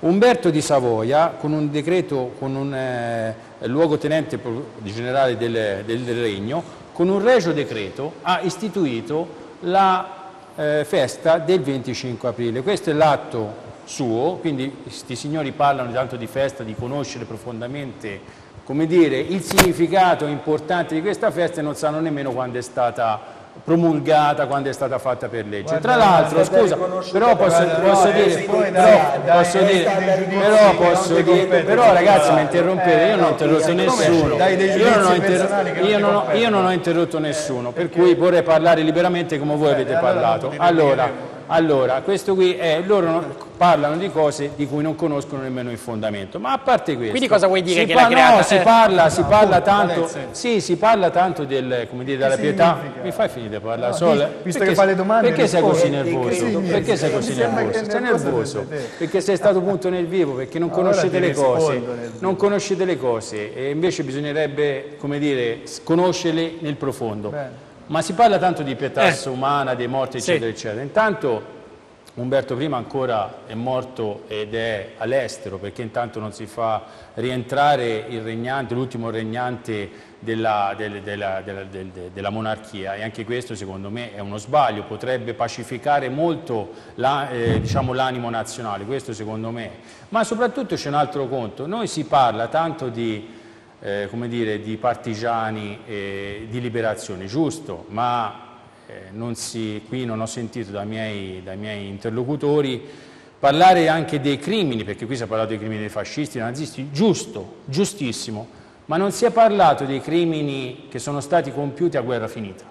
Umberto di Savoia, con un decreto, con un eh, luogotenente generale del, del, Regno, con un regio decreto ha istituito la eh, festa del 25 aprile. Questo è l'atto suo, quindi questi signori parlano tanto di festa, di conoscere profondamente come dire, il significato importante di questa festa e non sanno nemmeno quando è stata promulgata quando è stata fatta per legge. Guarda, Tra l'altro, scusa, però posso, posso dire, però, posso dire, però posso dire, però ragazzi mi interrompete, io non ho interrotto nessuno, io non ho interrotto nessuno, per cui vorrei parlare liberamente come voi avete parlato. Allora, allora, questo qui è, loro parlano di cose di cui non conoscono nemmeno il fondamento. Ma a parte questo... Quindi cosa vuoi dire si che l'ha creata? No, si parla, si parla tanto... Sì, si parla tanto del, come dire, della pietà... Mi fai finire di parlare? No, Sol, visto perché, che fa le domande... Perché sei così nervoso? Perché sei così nervoso? Sei nervoso? Perché sei stato punto nel vivo, perché non conoscete le cose. Non conoscete le cose e invece bisognerebbe, come dire, conoscerle nel profondo. Bene. Ma si parla tanto di pietà eh. umana, dei morti, eccetera, sì. eccetera. Intanto Umberto I ancora è morto ed è all'estero perché intanto non si fa rientrare l'ultimo regnante della, della, della, della, monarchia e anche questo secondo me è uno sbaglio, potrebbe pacificare molto l'animo eh, diciamo, nazionale, questo secondo me. Ma soprattutto c'è un altro conto, noi si parla tanto di eh, come dire, di partigiani e di liberazione, giusto, ma eh, non si, qui non ho sentito dai miei, dai miei, interlocutori parlare anche dei crimini, perché qui si è parlato dei crimini dei fascisti, dei nazisti, giusto, giustissimo, ma non si è parlato dei crimini che sono stati compiuti a guerra finita.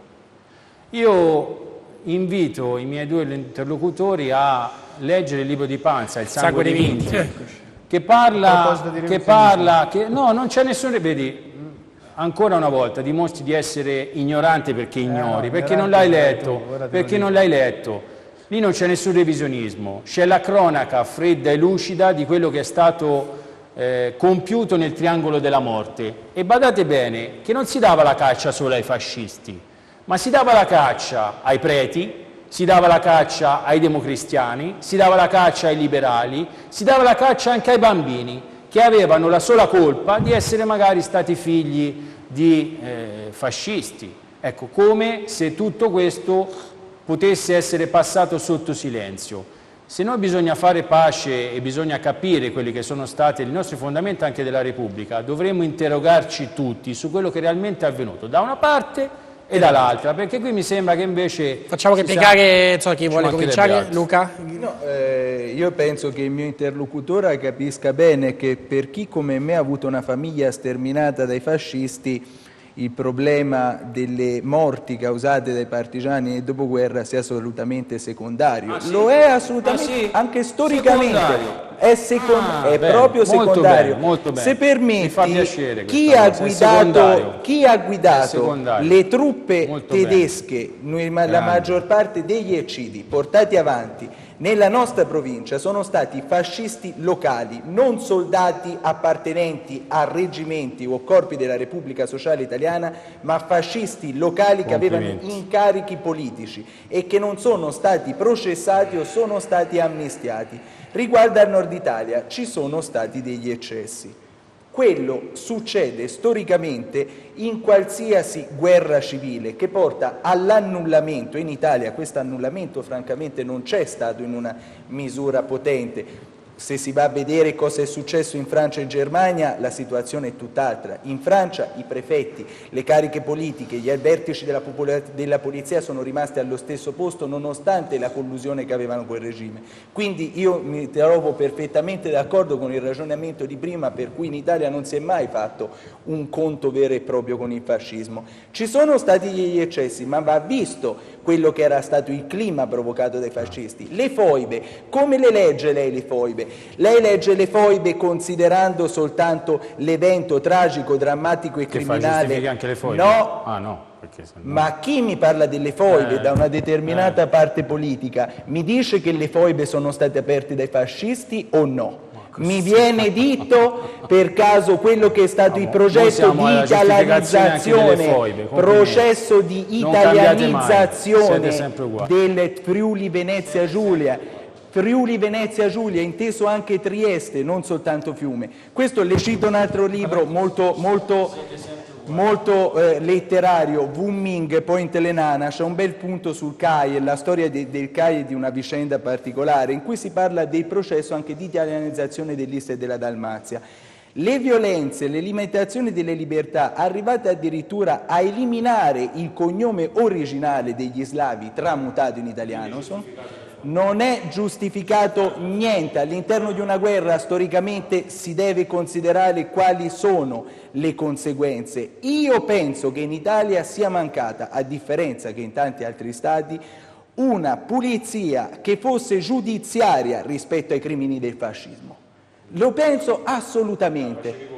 Io invito i miei due interlocutori a leggere il libro di Panza, Il sangue, sangue dei vinti che parla, che parla, che, no, non c'è nessuno, vedi, ancora una volta dimostri di essere ignorante perché ignori, eh, perché non l'hai letto, perché non l'hai letto. Lì non c'è nessun revisionismo, c'è la cronaca fredda e lucida di quello che è stato eh, compiuto nel triangolo della morte. E badate bene che non si dava la caccia solo ai fascisti, ma si dava la caccia ai preti, si dava la caccia ai democristiani, si dava la caccia ai liberali, si dava la caccia anche ai bambini che avevano la sola colpa di essere magari stati figli di eh, fascisti. Ecco, come se tutto questo potesse essere passato sotto silenzio. Se noi bisogna fare pace e bisogna capire quelli che sono stati i nostri fondamenti anche della Repubblica, dovremmo interrogarci tutti su quello che realmente è avvenuto, da una parte e dall'altra, perché qui mi sembra che invece... Facciamo replicare so, chi vuole cominciare, Luca? No, eh, io penso che il mio interlocutore capisca bene che per chi come me ha avuto una famiglia sterminata dai fascisti il problema delle morti causate dai partigiani nel dopoguerra sia assolutamente secondario. Ah, sì? Lo è assolutamente, Ah, sì? anche storicamente. Secondario. È, secon- Ah, è bene, proprio molto secondario. bene, molto bene. Se permetti, piacere chi ha, guidato, chi ha guidato le truppe Molto tedesche, la maggior parte degli eccidi portati avanti nella nostra provincia sono stati fascisti locali, non soldati appartenenti a reggimenti o corpi della Repubblica Sociale Italiana, ma fascisti locali che avevano incarichi politici e che non sono stati processati o sono stati amnistiati. Riguardo al Nord Italia ci sono stati degli eccessi. Quello succede storicamente in qualsiasi guerra civile che porta all'annullamento. In Italia questo annullamento francamente non c'è stato in una misura potente. Se si va a vedere cosa è successo in Francia e Germania, la situazione è tutt'altra. In Francia i prefetti, le cariche politiche, gli vertici della, della polizia sono rimasti allo stesso posto nonostante la collusione che avevano col regime. Quindi io mi trovo perfettamente d'accordo con il ragionamento di prima per cui in Italia non si è mai fatto un conto vero e proprio con il fascismo. Ci sono stati degli eccessi, ma va visto quello che era stato il clima provocato dai fascisti. Le foibe, come le legge lei le foibe? Lei legge le foibe considerando soltanto l'evento tragico, drammatico e Che criminale? giustifica anche le foglie? No, Ah no, no... ma chi mi parla delle foibe Eh, da una determinata parte politica mi dice che le foibe sono state aperte dai fascisti o no? Mi viene detto per caso quello che è stato il noi progetto di delle italianizzazione, foibe, processo di italianizzazione del Friuli Venezia Giulia. Friuli Venezia Giulia, inteso anche Trieste, non soltanto Fiume. Questo le cito un altro libro molto, molto, molto eh, letterario, Wumming Point Lenana, c'è un bel punto sul CAI la storia de- del CAI è di una vicenda particolare in cui si parla del processo anche di italianizzazione dell'Istria e della Dalmazia. Le violenze, le limitazioni delle libertà, arrivate addirittura a eliminare il cognome originale degli slavi tramutato in italiano, sono- non è giustificato niente. All'interno di una guerra storicamente si deve considerare quali sono le conseguenze. Io penso che in Italia sia mancata, a differenza che in tanti altri stati, una pulizia che fosse giudiziaria rispetto ai crimini del fascismo. Lo penso assolutamente.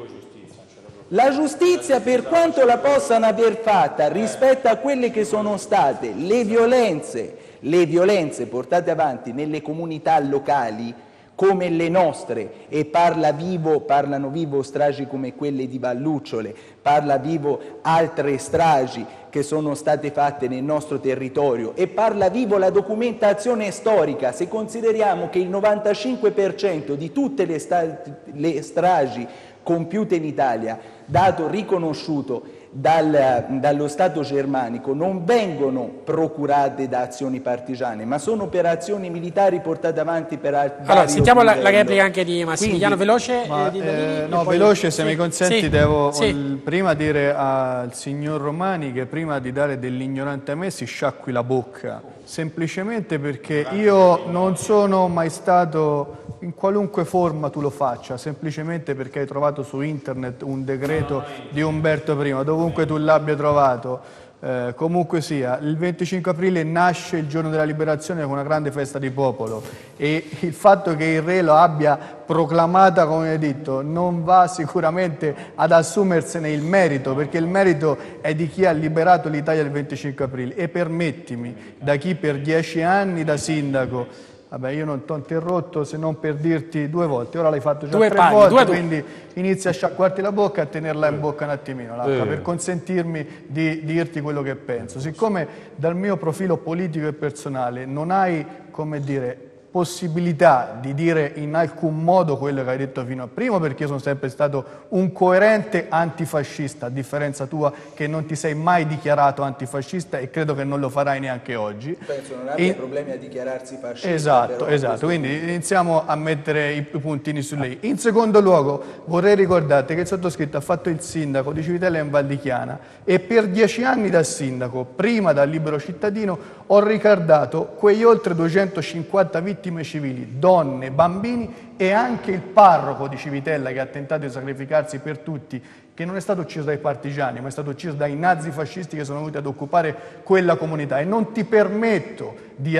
La giustizia, per quanto la possano aver fatta rispetto a quelle che sono state le violenze, le violenze portate avanti nelle comunità locali come le nostre, e parla vivo, parlano vivo stragi come quelle di Vallucciole, parla vivo altre stragi che sono state fatte nel nostro territorio e parla vivo la documentazione storica. Se consideriamo che il 95% di tutte le, sta- le stragi compiute in Italia, dato riconosciuto dal- dallo Stato germanico, non vengono procurate da azioni partigiane, ma sono operazioni militari portate avanti per altri Allora, sentiamo la, la replica anche di Massimiliano Veloce. Ma, eh, di eh, no, veloce, se sì, mi consenti, sì, devo sì. ol- prima dire al signor Romani che prima di dare dell'ignorante a me si sciacqui la bocca, semplicemente perché io non sono mai stato, in qualunque forma tu lo faccia, semplicemente perché hai trovato su internet un decreto di Umberto I, dovunque tu l'abbia trovato. Eh, comunque sia, il 25 aprile nasce il giorno della liberazione con una grande festa di popolo e il fatto che il re lo abbia proclamata come detto non va sicuramente ad assumersene il merito perché il merito è di chi ha liberato l'Italia il 25 aprile. E permettimi, da chi per dieci anni da sindaco Vabbè, io non ti ho interrotto se non per dirti due volte, ora l'hai fatto già Due tre paghi, volte, due quindi inizia a sciacquarti la bocca e a tenerla in bocca un attimino, l'altra, Eh. per consentirmi di dirti quello che penso. Siccome dal mio profilo politico e personale non hai, come dire, possibilità di dire in alcun modo quello che hai detto fino a prima, perché io sono sempre stato un coerente antifascista, a differenza tua che non ti sei mai dichiarato antifascista e credo che non lo farai neanche oggi. Penso non abbia In- problemi a dichiararsi fascista. Esatto, esatto, quindi iniziamo a mettere i puntini su lei. In secondo luogo vorrei ricordarti che il sottoscritto ha fatto il sindaco di Civitella in Val di Chiana e per dieci anni da sindaco, prima da libero cittadino, ho ricordato quegli oltre 250 vittime civili, donne, bambini e anche il parroco di Civitella che ha tentato di sacrificarsi per tutti, che non è stato ucciso dai partigiani, ma è stato ucciso dai nazifascisti che sono venuti ad occupare quella comunità. E non ti permetto di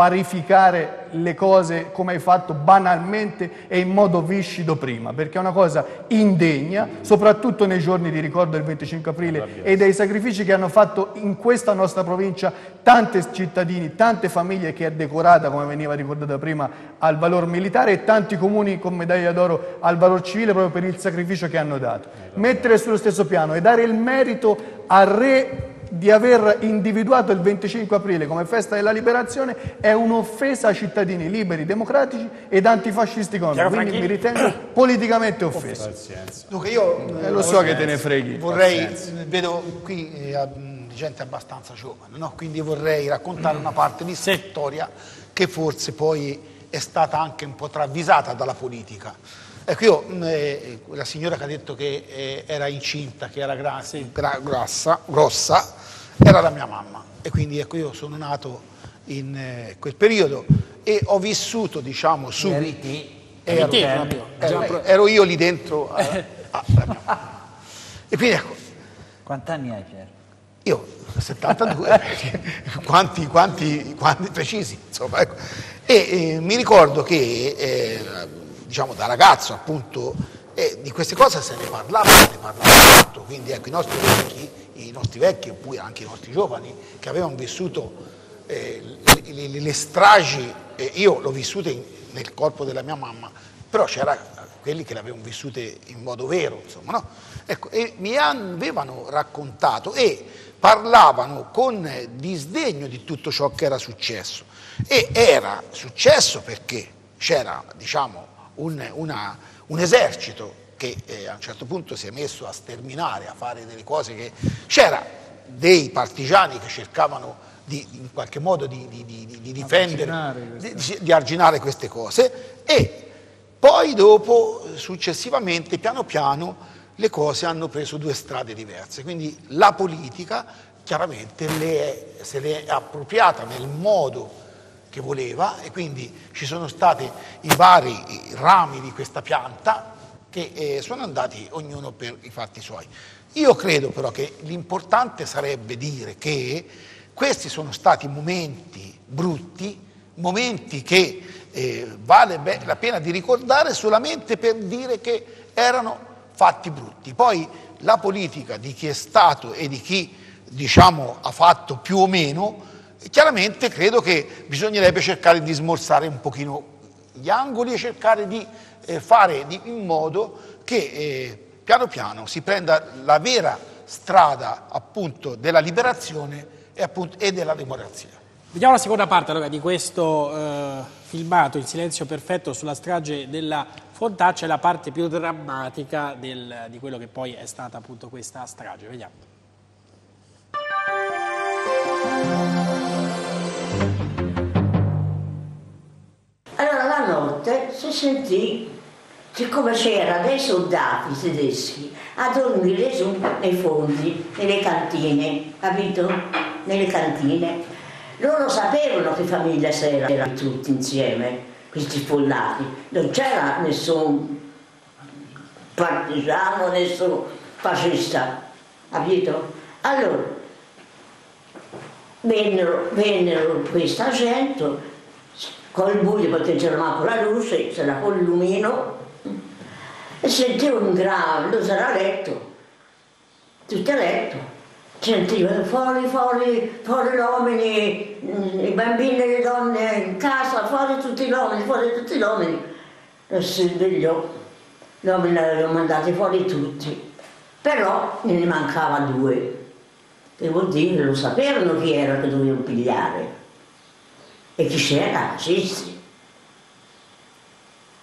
parificare le cose come hai fatto banalmente e in modo viscido prima, perché è una cosa indegna, soprattutto nei giorni di ricordo del 25 aprile e dei sacrifici che hanno fatto in questa nostra provincia tanti cittadini, tante famiglie che è decorata, come veniva ricordato prima, al valor militare e tanti comuni con medaglia d'oro al valor civile proprio per il sacrificio che hanno dato. Mettere sullo stesso piano e dare il merito al re di aver individuato il 25 aprile come festa della liberazione è un'offesa ai cittadini liberi, democratici ed antifascisti come me, Chiaro, quindi mi ritengo politicamente offeso. Pazienza. Dunque io Eh, lo so che te ne freghi. vorrei, vedo qui eh, gente abbastanza giovane, no? quindi vorrei raccontare una parte di storia che forse poi è stata anche un po' travisata dalla politica. Ecco, io, mh, eh, la signora che ha detto che eh, era incinta, che era gra- gra- grassa, grossa, era la mia mamma. E quindi ecco, io sono nato in eh, quel periodo e ho vissuto, diciamo, su... Eri? Ero, ero- ero- ero io lì dentro. a- a- alla mia mamma. E quindi ecco, Quanti anni hai, Pier? io 72, perché quanti, quanti, quanti precisi, insomma. Ecco. E eh, mi ricordo che, eh, diciamo, da ragazzo appunto, eh, di queste cose se ne parlava, se ne parlava tanto, quindi ecco, i nostri vecchi, i nostri vecchi, oppure anche i nostri giovani, che avevano vissuto eh, le, le- le stragi, eh, io l'ho vissute in- nel corpo della mia mamma, però c'era quelli che le avevano vissute in modo vero, insomma, no? Ecco, e mi avevano raccontato e parlavano con disdegno di tutto ciò che era successo. E era successo perché c'era, diciamo, un, una- un esercito che eh, a un certo punto si è messo a sterminare, a fare delle cose che... C'era dei partigiani che cercavano di, in qualche modo di, di- di- di difendere, Arginare di, arginare queste cose e poi dopo, successivamente, piano piano, le cose hanno preso due strade diverse. Quindi la politica chiaramente le è- se ne è appropriata nel modo che voleva e quindi ci sono stati i vari rami di questa pianta che eh, sono andati ognuno per i fatti suoi. Io credo però che l'importante sarebbe dire che questi sono stati momenti brutti, momenti che eh, vale la pena di ricordare solamente per dire che erano fatti brutti. Poi la politica di chi è stato e di chi diciamo, ha fatto più o meno, chiaramente credo che bisognerebbe cercare di smorzare un pochino gli angoli e cercare di eh, fare di- in modo che eh, piano piano si prenda la vera strada appunto della liberazione e, appunto, e della democrazia. Vediamo la seconda parte allora, di questo eh, filmato, Il silenzio perfetto sulla strage della Fontaccia, è la parte più drammatica del- di quello che poi è stata appunto questa strage. Vediamo. Notte si sentì, siccome c'erano dei soldati tedeschi a dormire su nei fondi, nelle cantine, capito? Nelle cantine. Loro sapevano che famiglia si era, erano tutti insieme, questi sfollati. Non c'era nessun partigiano, nessun fascista, capito? Allora, vennero, vennero questa gente col buio perché c'era manco la luce, c'era col lumino e sentivo un gravido, si era letto, tutto a letto. sentivo fuori, fuori, fuori gli uomini, mm, i bambini e le donne in casa, fuori tutti gli uomini, fuori tutti gli uomini. E si svegliò, gli uomini li avevano mandati fuori tutti, però ne mancava due. Vuol dire, lo sapevano chi era che dovevano pigliare. E chi c'era? Fascisti.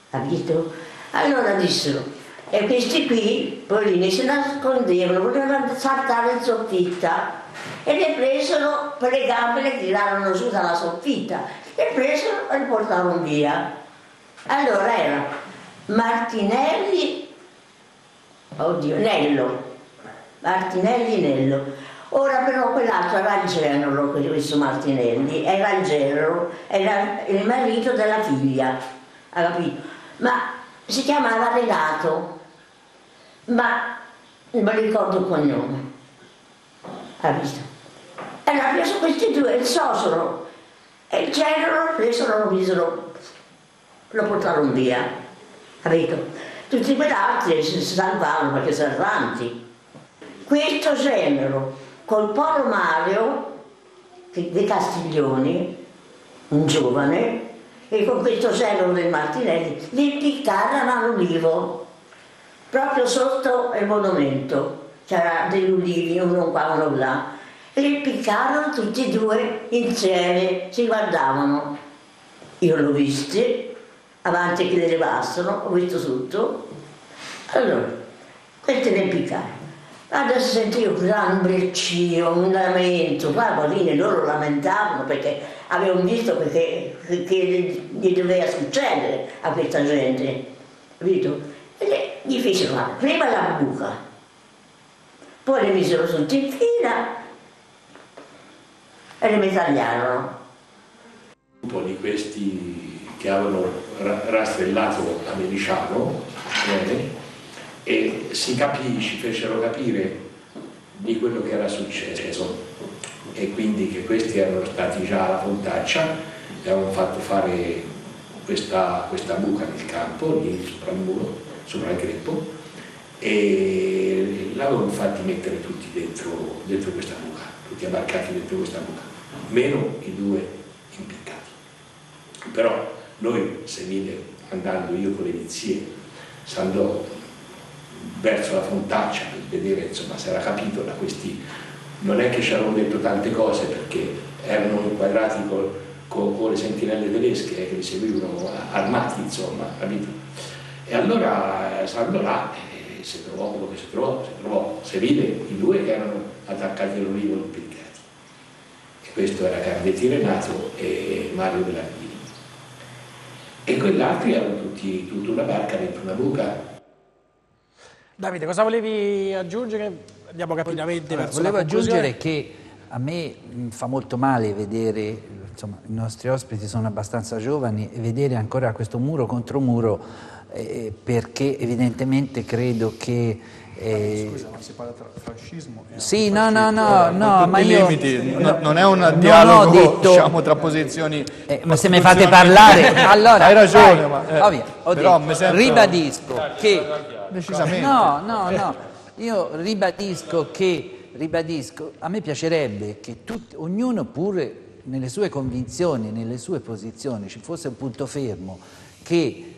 Capito? Allora dissero, e questi qui, poverini, si nascondevano, volevano saltare in soffitta e le presero per le gambe, le tirarono su dalla soffitta, le presero e le portarono via. Allora era Martinelli, oddio, Nello, Martinelli Nello. Ora però quell'altro genero, questo Martinelli, genero, era il marito della figlia, ha capito? Ma si chiamava Renato, ma non mi ricordo il cognome. Ha visto? E l'ha preso questi due, il sosoro e il genero, presero, lo misero, lo portarono via, capito? Tutti quegli altri si salvarono perché sono erranti. Questo genero, col Polo Mario dei Castiglioni, un giovane, e con questo genero del Martinelli li impiccarono all'ulivo, proprio sotto il monumento. C'era degli ulivi, uno qua, uno là. E li impiccarono tutti e due insieme, si guardavano. Io l'ho visti, avanti che li levassero, ho visto tutto. Allora, questi li impiccarono. Adesso sentivo un gran breccio, un lamento, qua bambini loro lamentavano perché avevano visto che, che, che gli doveva succedere a questa gente, capito? E gli fecero fare prima la buca, poi le misero tutti in fila e le metagliarono. Un po' di questi che avevano rastrellato a Meliciano, bene, e si capì, ci fecero capire di quello che era successo e quindi che questi erano stati già alla fontaccia e avevano fatto fare questa, questa buca nel campo, lì sopra il muro, sopra il greppo e l'avevano fatti mettere tutti dentro, dentro questa buca, tutti abbarcati dentro questa buca, meno i due impiccati. Però noi se vide andando io con le vizie, si andò verso la fontaccia per vedere insomma se era capito da questi. Non è che ci hanno detto tante cose perché erano inquadrati con, con, con le sentinelle tedesche eh, che li seguivano armati insomma capito? E allora eh, stando là eh, si trovò quello che si trovò si trovò. Si vide i due che erano attaccati all'olivo impiccati e questo era Carletti Renato e Mario Bellardini e quell'altro erano tutti tutta una barca dentro una buca Davide, cosa volevi aggiungere? Andiamo rapidamente allora, verso Volevo la conclusione. aggiungere che a me fa molto male vedere, insomma, i nostri ospiti sono abbastanza giovani, e vedere ancora questo muro contro muro eh, perché evidentemente credo che eh, Scusa, ma si parla tra fascismo e Sì, no, no, no, no, ma io limiti, no, non è un dialogo detto, diciamo, tra posizioni eh, Ma se mi fate parlare, allora Hai ragione, dai, ma eh, ovvio, ho però detto, mi sento... ribadisco che decisamente. No, no, no. Io ribadisco che ribadisco, a me piacerebbe che tutti, ognuno pure nelle sue convinzioni, nelle sue posizioni ci fosse un punto fermo che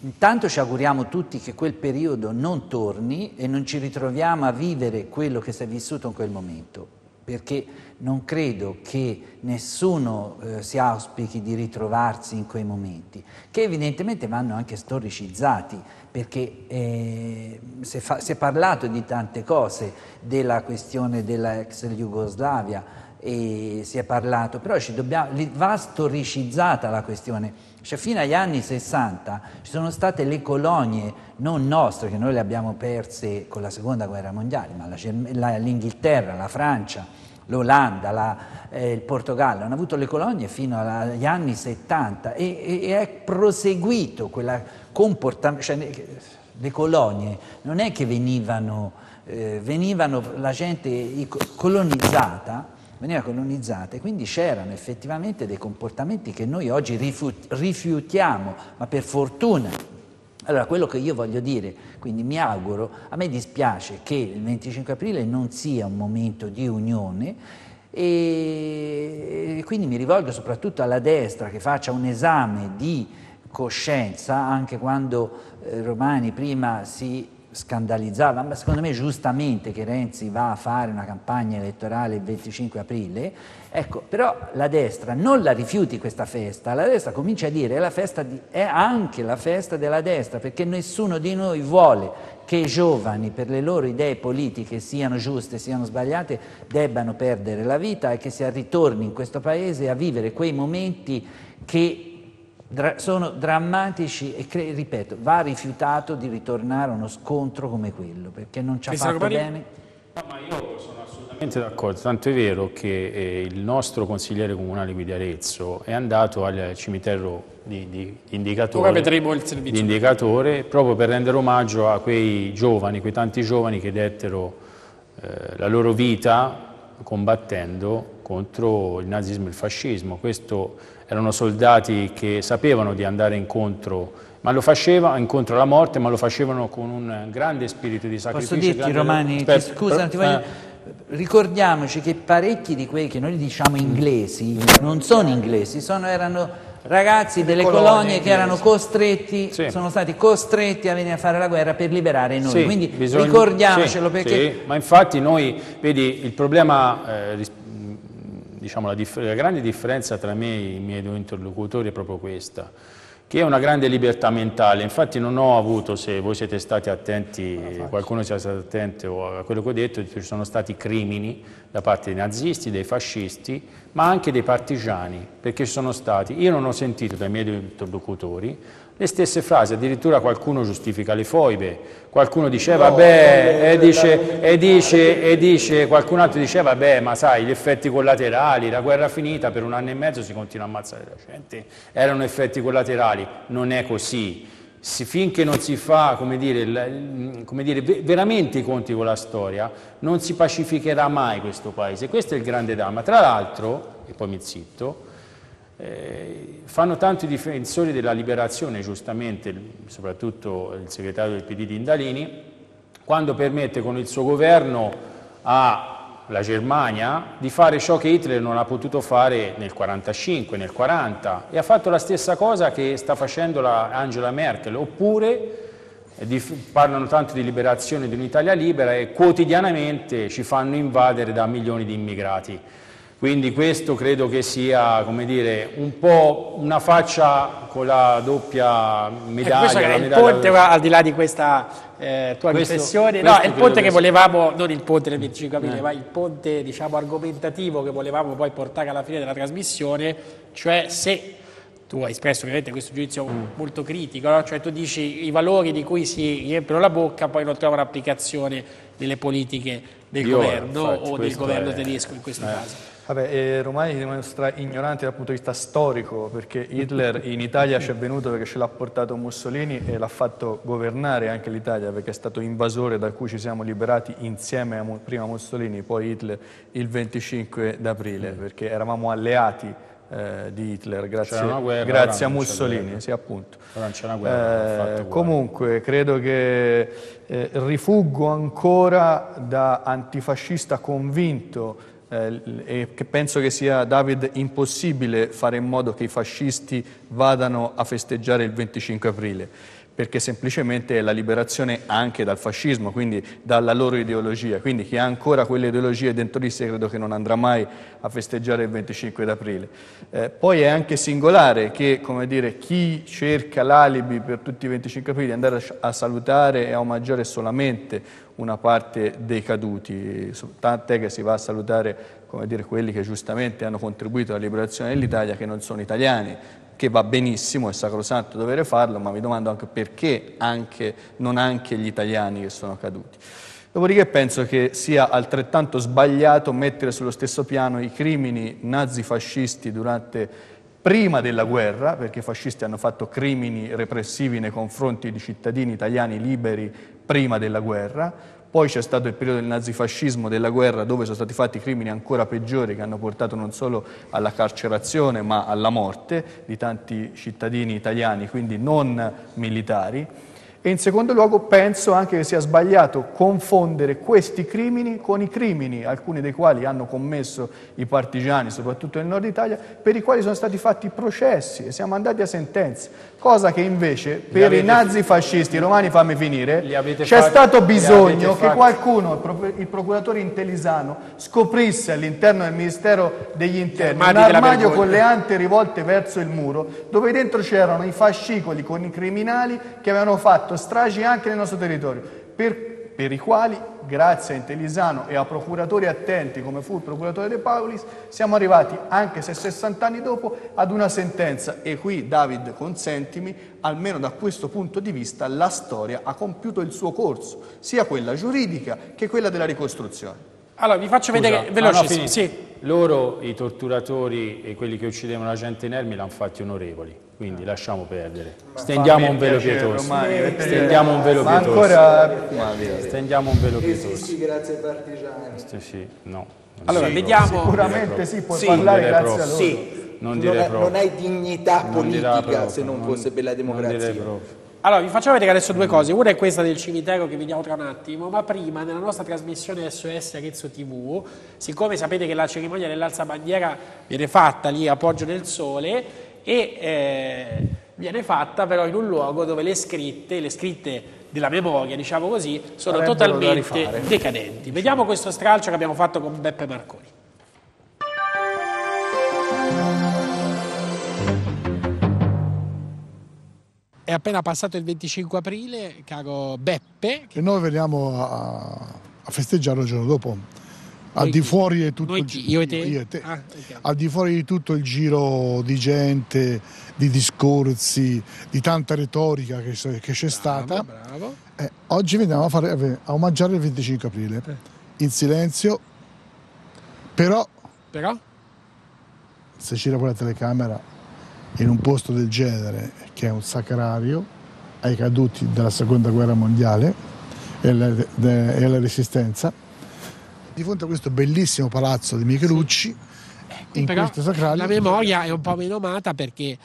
Intanto ci auguriamo tutti che quel periodo non torni e non ci ritroviamo a vivere quello che si è vissuto in quel momento, perché non credo che nessuno eh, si auspichi di ritrovarsi in quei momenti, che evidentemente vanno anche storicizzati, perché eh, si, è fa, si, è parlato di tante cose, della questione della ex Jugoslavia, e si è parlato, però dobbiamo, va storicizzata la questione. Cioè, fino agli anni 60 ci sono state le colonie non nostre, che noi le abbiamo perse con la seconda guerra mondiale, ma l'Inghilterra, la Francia, l'Olanda, la, eh, il Portogallo hanno avuto le colonie fino agli anni 70 e, e, e è proseguito quella comportamento, cioè, le colonie non è che venivano, eh, venivano la gente colonizzata, veniva colonizzata e quindi c'erano effettivamente dei comportamenti che noi oggi rifiutiamo, ma per fortuna Allora, quello che io voglio dire, quindi mi auguro, a me dispiace che il 25 aprile non sia un momento di unione e quindi mi rivolgo soprattutto alla destra che faccia un esame di coscienza, anche quando eh, Romani prima si scandalizzava, ma secondo me giustamente che Renzi va a fare una campagna elettorale il 25 aprile, ecco, però la destra non la rifiuti questa festa, la destra comincia a dire la festa di, è anche la festa della destra, perché nessuno di noi vuole che i giovani per le loro idee politiche siano giuste, siano sbagliate, debbano perdere la vita e che si ritorni in questo paese a vivere quei momenti che dra sono drammatici e ripeto, va rifiutato di ritornare a uno scontro come quello, perché non ci ha fatto bene. No, ma io sono d'accordo, tanto è vero che eh, il nostro consigliere comunale qui di Arezzo è andato al cimitero di, di, di indicatore, di indicatore proprio per rendere omaggio a quei giovani, quei tanti giovani che dettero eh, la loro vita combattendo contro il nazismo e il fascismo. Questo erano soldati che sapevano di andare incontro, ma lo faceva incontro alla morte, ma lo facevano con un grande spirito di sacrificio. Posso dirti, grande- Romani, ti Aspetta, scusa, però- ti voglio- eh, ricordiamoci che parecchi di quei che noi diciamo inglesi non sono inglesi, sono, erano ragazzi delle colonie colonie, che erano costretti, sono stati costretti a venire a fare la guerra per liberare noi. Sì, Quindi bisogna- ricordiamocelo sì, perché sì, ma infatti noi, vedi, il problema, eh, diciamo la, la grande differenza tra me e i miei due interlocutori è proprio questa, che è una grande libertà mentale. Infatti non ho avuto, se voi siete stati attenti, qualcuno sia stato attento a quello che ho detto, ci sono stati crimini da parte dei nazisti, dei fascisti, ma anche dei partigiani, perché sono stati, io non ho sentito dai miei interlocutori le stesse frasi, addirittura qualcuno giustifica le foibe, qualcuno diceva, beh, e dice, e dice, e dice, qualcun altro diceva, beh, ma sai, gli effetti collaterali, la guerra finita, per un anno e mezzo si continua a ammazzare la gente, erano effetti collaterali, non è così. Si- finché non si fa, come dire, come dire, ve- veramente i conti con la storia, non si pacificherà mai questo paese. Questo è il grande dramma. Tra l'altro, e poi mi zitto, eh, fanno tanto i difensori della liberazione, giustamente, soprattutto il segretario del PD di Indalini, quando permette con il suo governo alla Germania di fare ciò che Hitler non ha potuto fare nel 45, nel 40 e ha fatto la stessa cosa che sta facendo la Angela Merkel, oppure eh, parlano tanto di liberazione di un'Italia libera e quotidianamente ci fanno invadere da milioni di immigrati. Quindi questo credo che sia, come dire, un po' una faccia con la doppia medaglia. Ecco, era il medaglia- ponte, ora, al di là di questa eh, tua Questo- riflessione, questo no, è il ponte che volevamo, non il ponte del 25 aprile, Eh. ma il ponte diciamo argomentativo che volevamo poi portare alla fine della trasmissione, cioè se tu hai espresso ovviamente questo giudizio Mm. molto critico, no? cioè tu dici i valori di cui si riempiono la bocca poi non trovano applicazione nelle politiche del ora, governo infatti, o del governo è- tedesco in questo eh. caso. Vabbè, eh, Romani dimostra ignorante dal punto di vista storico, perché Hitler in Italia ci è venuto perché ce l'ha portato Mussolini e l'ha fatto governare anche l'Italia, perché è stato invasore da cui ci siamo liberati insieme a prima Mussolini, poi Hitler il 25 d'aprile, perché eravamo alleati eh, di Hitler, grazie, guerra, grazie a Mussolini, sì appunto. Guerra, Eh, comunque credo che eh, rifuggo ancora da antifascista convinto eh, e che penso che sia David impossibile fare in modo che i fascisti vadano a festeggiare il 25 aprile perché semplicemente è la liberazione anche dal fascismo, quindi dalla loro ideologia. Quindi chi ha ancora quelle ideologie dentro di sé credo che non andrà mai a festeggiare il 25 d'aprile. Eh, poi è anche singolare che, dire, chi cerca l'alibi per tutti i 25 aprile di andare a salutare e a omaggiare solamente una parte dei caduti, tant'è che si va a salutare dire, quelli che giustamente hanno contribuito alla liberazione dell'Italia, che non sono italiani, che va benissimo, è sacrosanto dovere farlo, ma mi domando anche perché anche, non anche gli italiani che sono caduti. Dopodiché penso che sia altrettanto sbagliato mettere sullo stesso piano i crimini nazifascisti durante prima della guerra, perché i fascisti hanno fatto crimini repressivi nei confronti di cittadini italiani liberi prima della guerra, poi c'è stato il periodo del nazifascismo della guerra dove sono stati fatti crimini ancora peggiori che hanno portato non solo alla carcerazione ma alla morte di tanti cittadini italiani, quindi non militari. E in secondo luogo penso anche che sia sbagliato confondere questi crimini con i crimini, alcuni dei quali hanno commesso i partigiani, soprattutto nel nord Italia, per i quali sono stati fatti processi e siamo andati a sentenze, cosa che invece per avete- i nazifascisti romani, fammi finire, c'è stato bisogno che qualcuno, il pro- il procuratore Intelisano, scoprisse all'interno del Ministero degli Interni un armadio con le ante rivolte verso il muro, dove dentro c'erano i fascicoli con i criminali che avevano fatto stragi anche nel nostro territorio, per, per i quali, grazie a Intelisano e a procuratori attenti come fu il procuratore De Paulis, siamo arrivati, anche se 60 anni dopo, ad una sentenza. E qui, David, consentimi, almeno da questo punto di vista, la storia ha compiuto il suo corso, sia quella giuridica che quella della ricostruzione. Allora, vi faccio Scusa, vedere ah, no, sì. Loro, i torturatori e quelli che uccidevano la gente inermi, l'hanno fatti onorevoli, quindi lasciamo perdere. Stendiamo un velo pietoso. Stendiamo un velo pietoso. ancora- Stendiamo un velo pietoso. Esisti grazie ai partigiani. Sì, no. Allora, Sì, vediamo- non Sicuramente sì, puoi proprio. parlare Non grazie a loro. Sì, Non non, proprio. non hai dignità Non politica proprio, se non, non- fosse per la non democrazia. Allora, vi facciamo vedere adesso due cose. Una è questa del cimitero che vediamo tra un attimo, ma prima nella nostra trasmissione SOS Arezzo TV, siccome sapete che la cerimonia dell'alzabandiera viene fatta lì a Poggio del Sole e eh, viene fatta però in un luogo dove le scritte, le scritte della memoria, diciamo così, sono Sarebbero totalmente decadenti. Vediamo questo stralcio che abbiamo fatto con Beppe Marconi. È appena passato il 25 aprile, caro Beppe, E noi veniamo a, a festeggiare il giorno dopo. Al di fuori di fuori di tutto il giro di gente, di discorsi, di tanta retorica che, che c'è stata. Bravo. eh, oggi veniamo a, fare, a omaggiare il 25 aprile. In silenzio, però Però? se gira poi la telecamera in un posto del genere, che è un sacrario ai caduti della seconda guerra mondiale e alla, de- e alla resistenza, di fronte a questo bellissimo palazzo di Michelucci, in Però questo sacrario la memoria è un po' menomata perché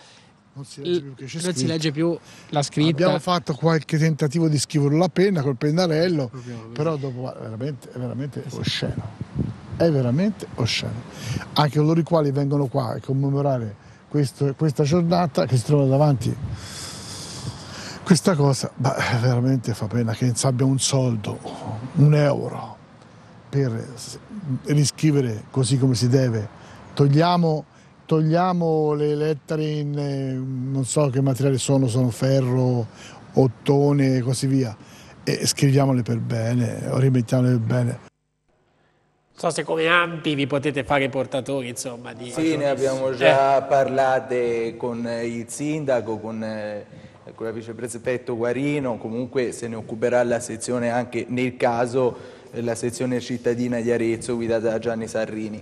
non si legge più, che c'è non si legge più la scritta. Abbiamo fatto qualche tentativo di scriverlo la penna col pennarello, però dopo guarda, veramente, è veramente osceno. È veramente osceno. Anche coloro i quali vengono qua a commemorare questo- questa giornata che si trova davanti questa cosa, bah, veramente fa pena che non si abbia un soldo, un euro per riscrivere così come si deve. Togliamo, togliamo le lettere in eh, non so che materiale sono, sono ferro, ottone e così via, e scriviamole per bene, o rimettiamole per bene. Non so se come ampi vi potete fare portatori, insomma, di... Sì, ne abbiamo Eh, già parlate con eh, il sindaco, con, eh, con il viceprefetto Guarino, comunque se ne occuperà la sezione anche nel caso eh, la sezione cittadina di Arezzo guidata da Gianni Sarrini.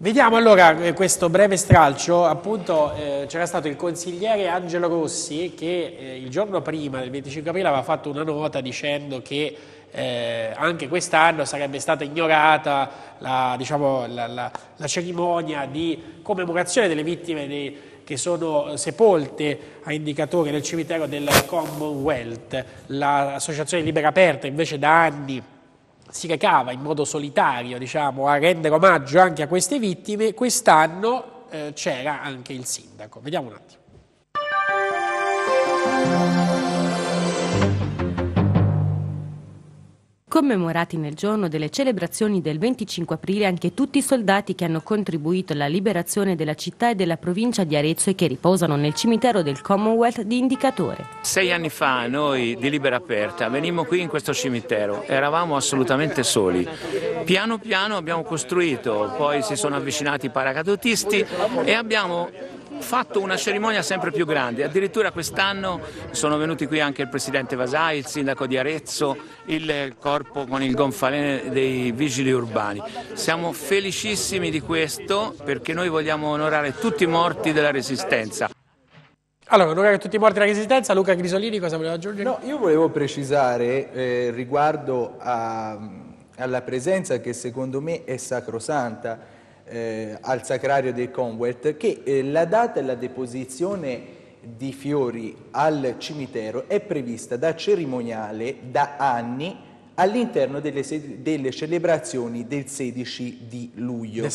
Vediamo allora eh, questo breve stralcio, appunto eh, c'era stato il consigliere Angelo Rossi che eh, il giorno prima del 25 aprile aveva fatto una nota dicendo che eh, anche quest'anno sarebbe stata ignorata la, diciamo, la- la- la cerimonia di commemorazione delle vittime dei- che sono sepolte a indicatore nel cimitero del Commonwealth. L'associazione Libera Aperta invece da anni si recava in modo solitario diciamo, a rendere omaggio anche a queste vittime, quest'anno eh, c'era anche il sindaco. Vediamo un attimo. Commemorati nel giorno delle celebrazioni del 25 aprile anche tutti i soldati che hanno contribuito alla liberazione della città e della provincia di Arezzo e che riposano nel cimitero del Commonwealth di Indicatore. Sei anni fa noi di Libera Aperta venimmo qui in questo cimitero, eravamo assolutamente soli. Piano piano abbiamo costruito, poi si sono avvicinati i paracadutisti e abbiamo fatto una cerimonia sempre più grande. Addirittura quest'anno sono venuti qui anche il presidente Vasai, il sindaco di Arezzo, il corpo con il gonfalene dei vigili urbani. Siamo felicissimi di questo perché noi vogliamo onorare tutti i morti della resistenza. Allora, onorare tutti i morti della resistenza, Luca Grisolini cosa voleva aggiungere? No, io volevo precisare eh, riguardo a- alla presenza che secondo me è sacrosanta eh, al sacrario del Commonwealth che eh, la data e la deposizione di fiori al cimitero è prevista da cerimoniale da anni all'interno delle, delle, celebrazioni del 16 di luglio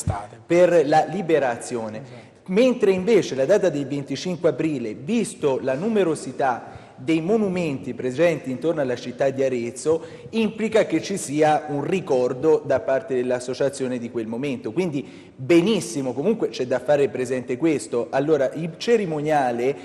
per la liberazione. Esatto. Mentre invece la data del 25 aprile, visto la numerosità dei monumenti presenti intorno alla città di Arezzo implica che ci sia un ricordo da parte dell'associazione di quel momento. Quindi benissimo, comunque c'è da fare presente questo. Allora il cerimoniale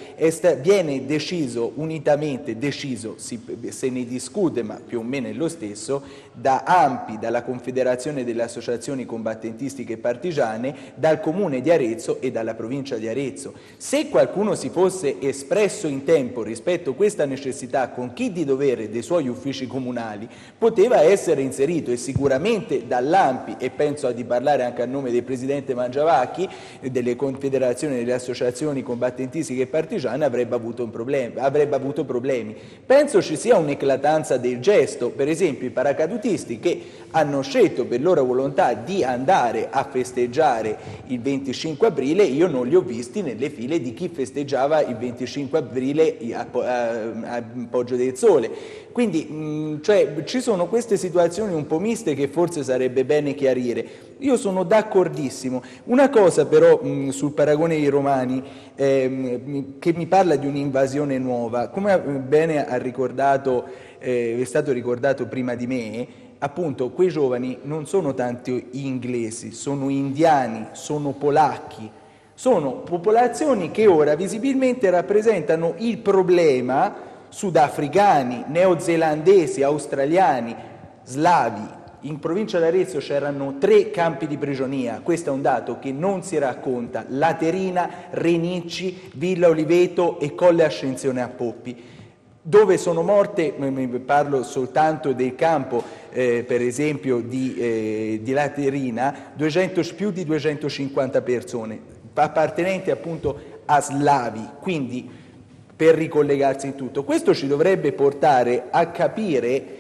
viene deciso unitamente, deciso, si, se ne discute ma più o meno è lo stesso, da AMPI, dalla Confederazione delle Associazioni Combattentistiche Partigiane, dal Comune di Arezzo e dalla provincia di Arezzo. Se qualcuno si fosse espresso in tempo rispetto a questa necessità con chi di dovere dei suoi uffici comunali, poteva essere inserito e sicuramente dall'AMPI, e penso di parlare anche a nome del Presidente Mangiavacchi, delle confederazioni delle associazioni combattentistiche e partigiane, avrebbe avuto, problema, avrebbe avuto problemi. Penso ci sia un'eclatanza del gesto, per esempio i paracadutisti che hanno scelto per loro volontà di andare a festeggiare il 25 aprile, io non li ho visti nelle file di chi festeggiava il 25 aprile a, a, a Poggio del Sole. Quindi mh, cioè, ci sono queste situazioni un po' miste che forse sarebbe bene chiarire. Io sono d'accordissimo. Una cosa però mh, sul paragone dei romani eh, che mi parla di un'invasione nuova, come bene ha ricordato eh, è stato ricordato prima di me, appunto quei giovani non sono tanti inglesi, sono indiani, sono polacchi, sono popolazioni che ora visibilmente rappresentano il problema sudafricani, neozelandesi, australiani, slavi. In provincia d'Arezzo c'erano tre campi di prigionia, questo è un dato che non si racconta, Laterina, Renicci, Villa Oliveto e Colle Ascensione a Poppi. Dove sono morte, parlo soltanto del campo eh, per esempio di, eh, di Laterina, 200, più di 250 persone, appartenenti appunto a slavi, quindi per ricollegarsi in tutto. Questo ci dovrebbe portare a capire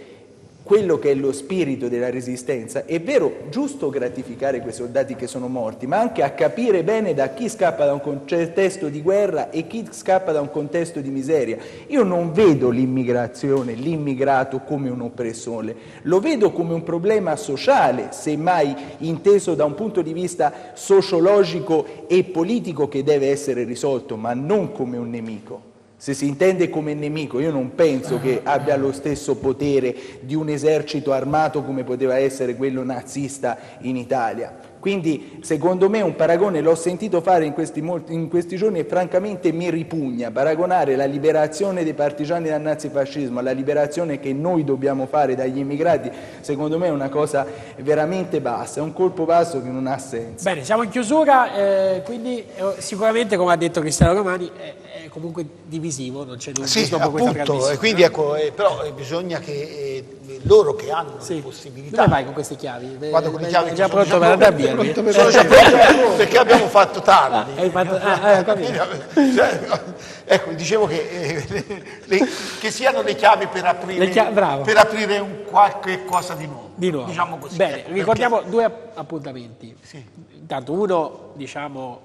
quello che è lo spirito della resistenza. È vero, giusto gratificare quei soldati che sono morti, ma anche a capire bene da chi scappa da un contesto di guerra e chi scappa da un contesto di miseria. Io non vedo l'immigrazione, l'immigrato come un'oppressione, lo vedo come un problema sociale, semmai inteso da un punto di vista sociologico e politico che deve essere risolto, ma non come un nemico. Se si intende come nemico, io non penso che abbia lo stesso potere di un esercito armato come poteva essere quello nazista in Italia. Quindi secondo me un paragone l'ho sentito fare in questi, in questi, giorni e francamente mi ripugna paragonare la liberazione dei partigiani dal nazifascismo alla liberazione che noi dobbiamo fare dagli immigrati, secondo me è una cosa veramente bassa, è un colpo basso che non ha senso. Bene, siamo in chiusura, eh, quindi eh, sicuramente come ha detto Cristiano Romani è comunque divisivo, non c'è dubbio. Sì, appunto, e quindi ecco, eh, però eh, bisogna che eh, loro che hanno sì. le possibilità. Dove vai con queste chiavi? Vado con le chiavi. Già pronto per andare via? Sono già pronto perché abbiamo fatto tardi. Ah, fatto, ah, eh, cioè, ecco, dicevo che, eh, le, che, siano le chiavi per aprire, chiavi, per aprire un qualche cosa di nuovo. Di nuovo. Diciamo così. Bene, ecco, ricordiamo perché... due appuntamenti. Sì. Intanto uno, diciamo,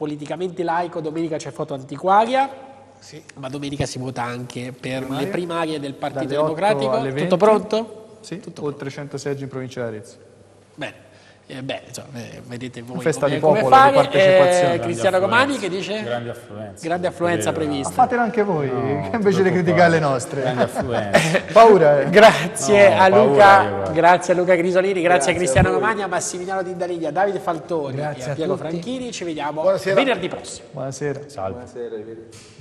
politicamente laico, domenica c'è foto antiquaria sì. Ma domenica si vota anche per Primaria. le primarie del Partito Dalle Democratico. Tutto pronto? Sì, Tutto oltre 100 seggi in provincia di Arezzo. Bene. Eh, beh, insomma, eh, vedete voi festa come, di popolo, come fare. Di partecipazione. Eh, Cristiano Romani che dice? Grande affluenza. Grande affluenza prevista. Ma fatela anche voi, no, invece di criticare le nostre. Grande affluenza. paura. Eh. Grazie, no, a Luca, grazie a Luca Grisolini, grazie, grazie a Cristiano a Romani, a Massimiliano Dindaliglia, a Davide Faltori grazie e a Piero Franchini. Ci vediamo Buonasera. venerdì prossimo. Buonasera. Salve. Buonasera.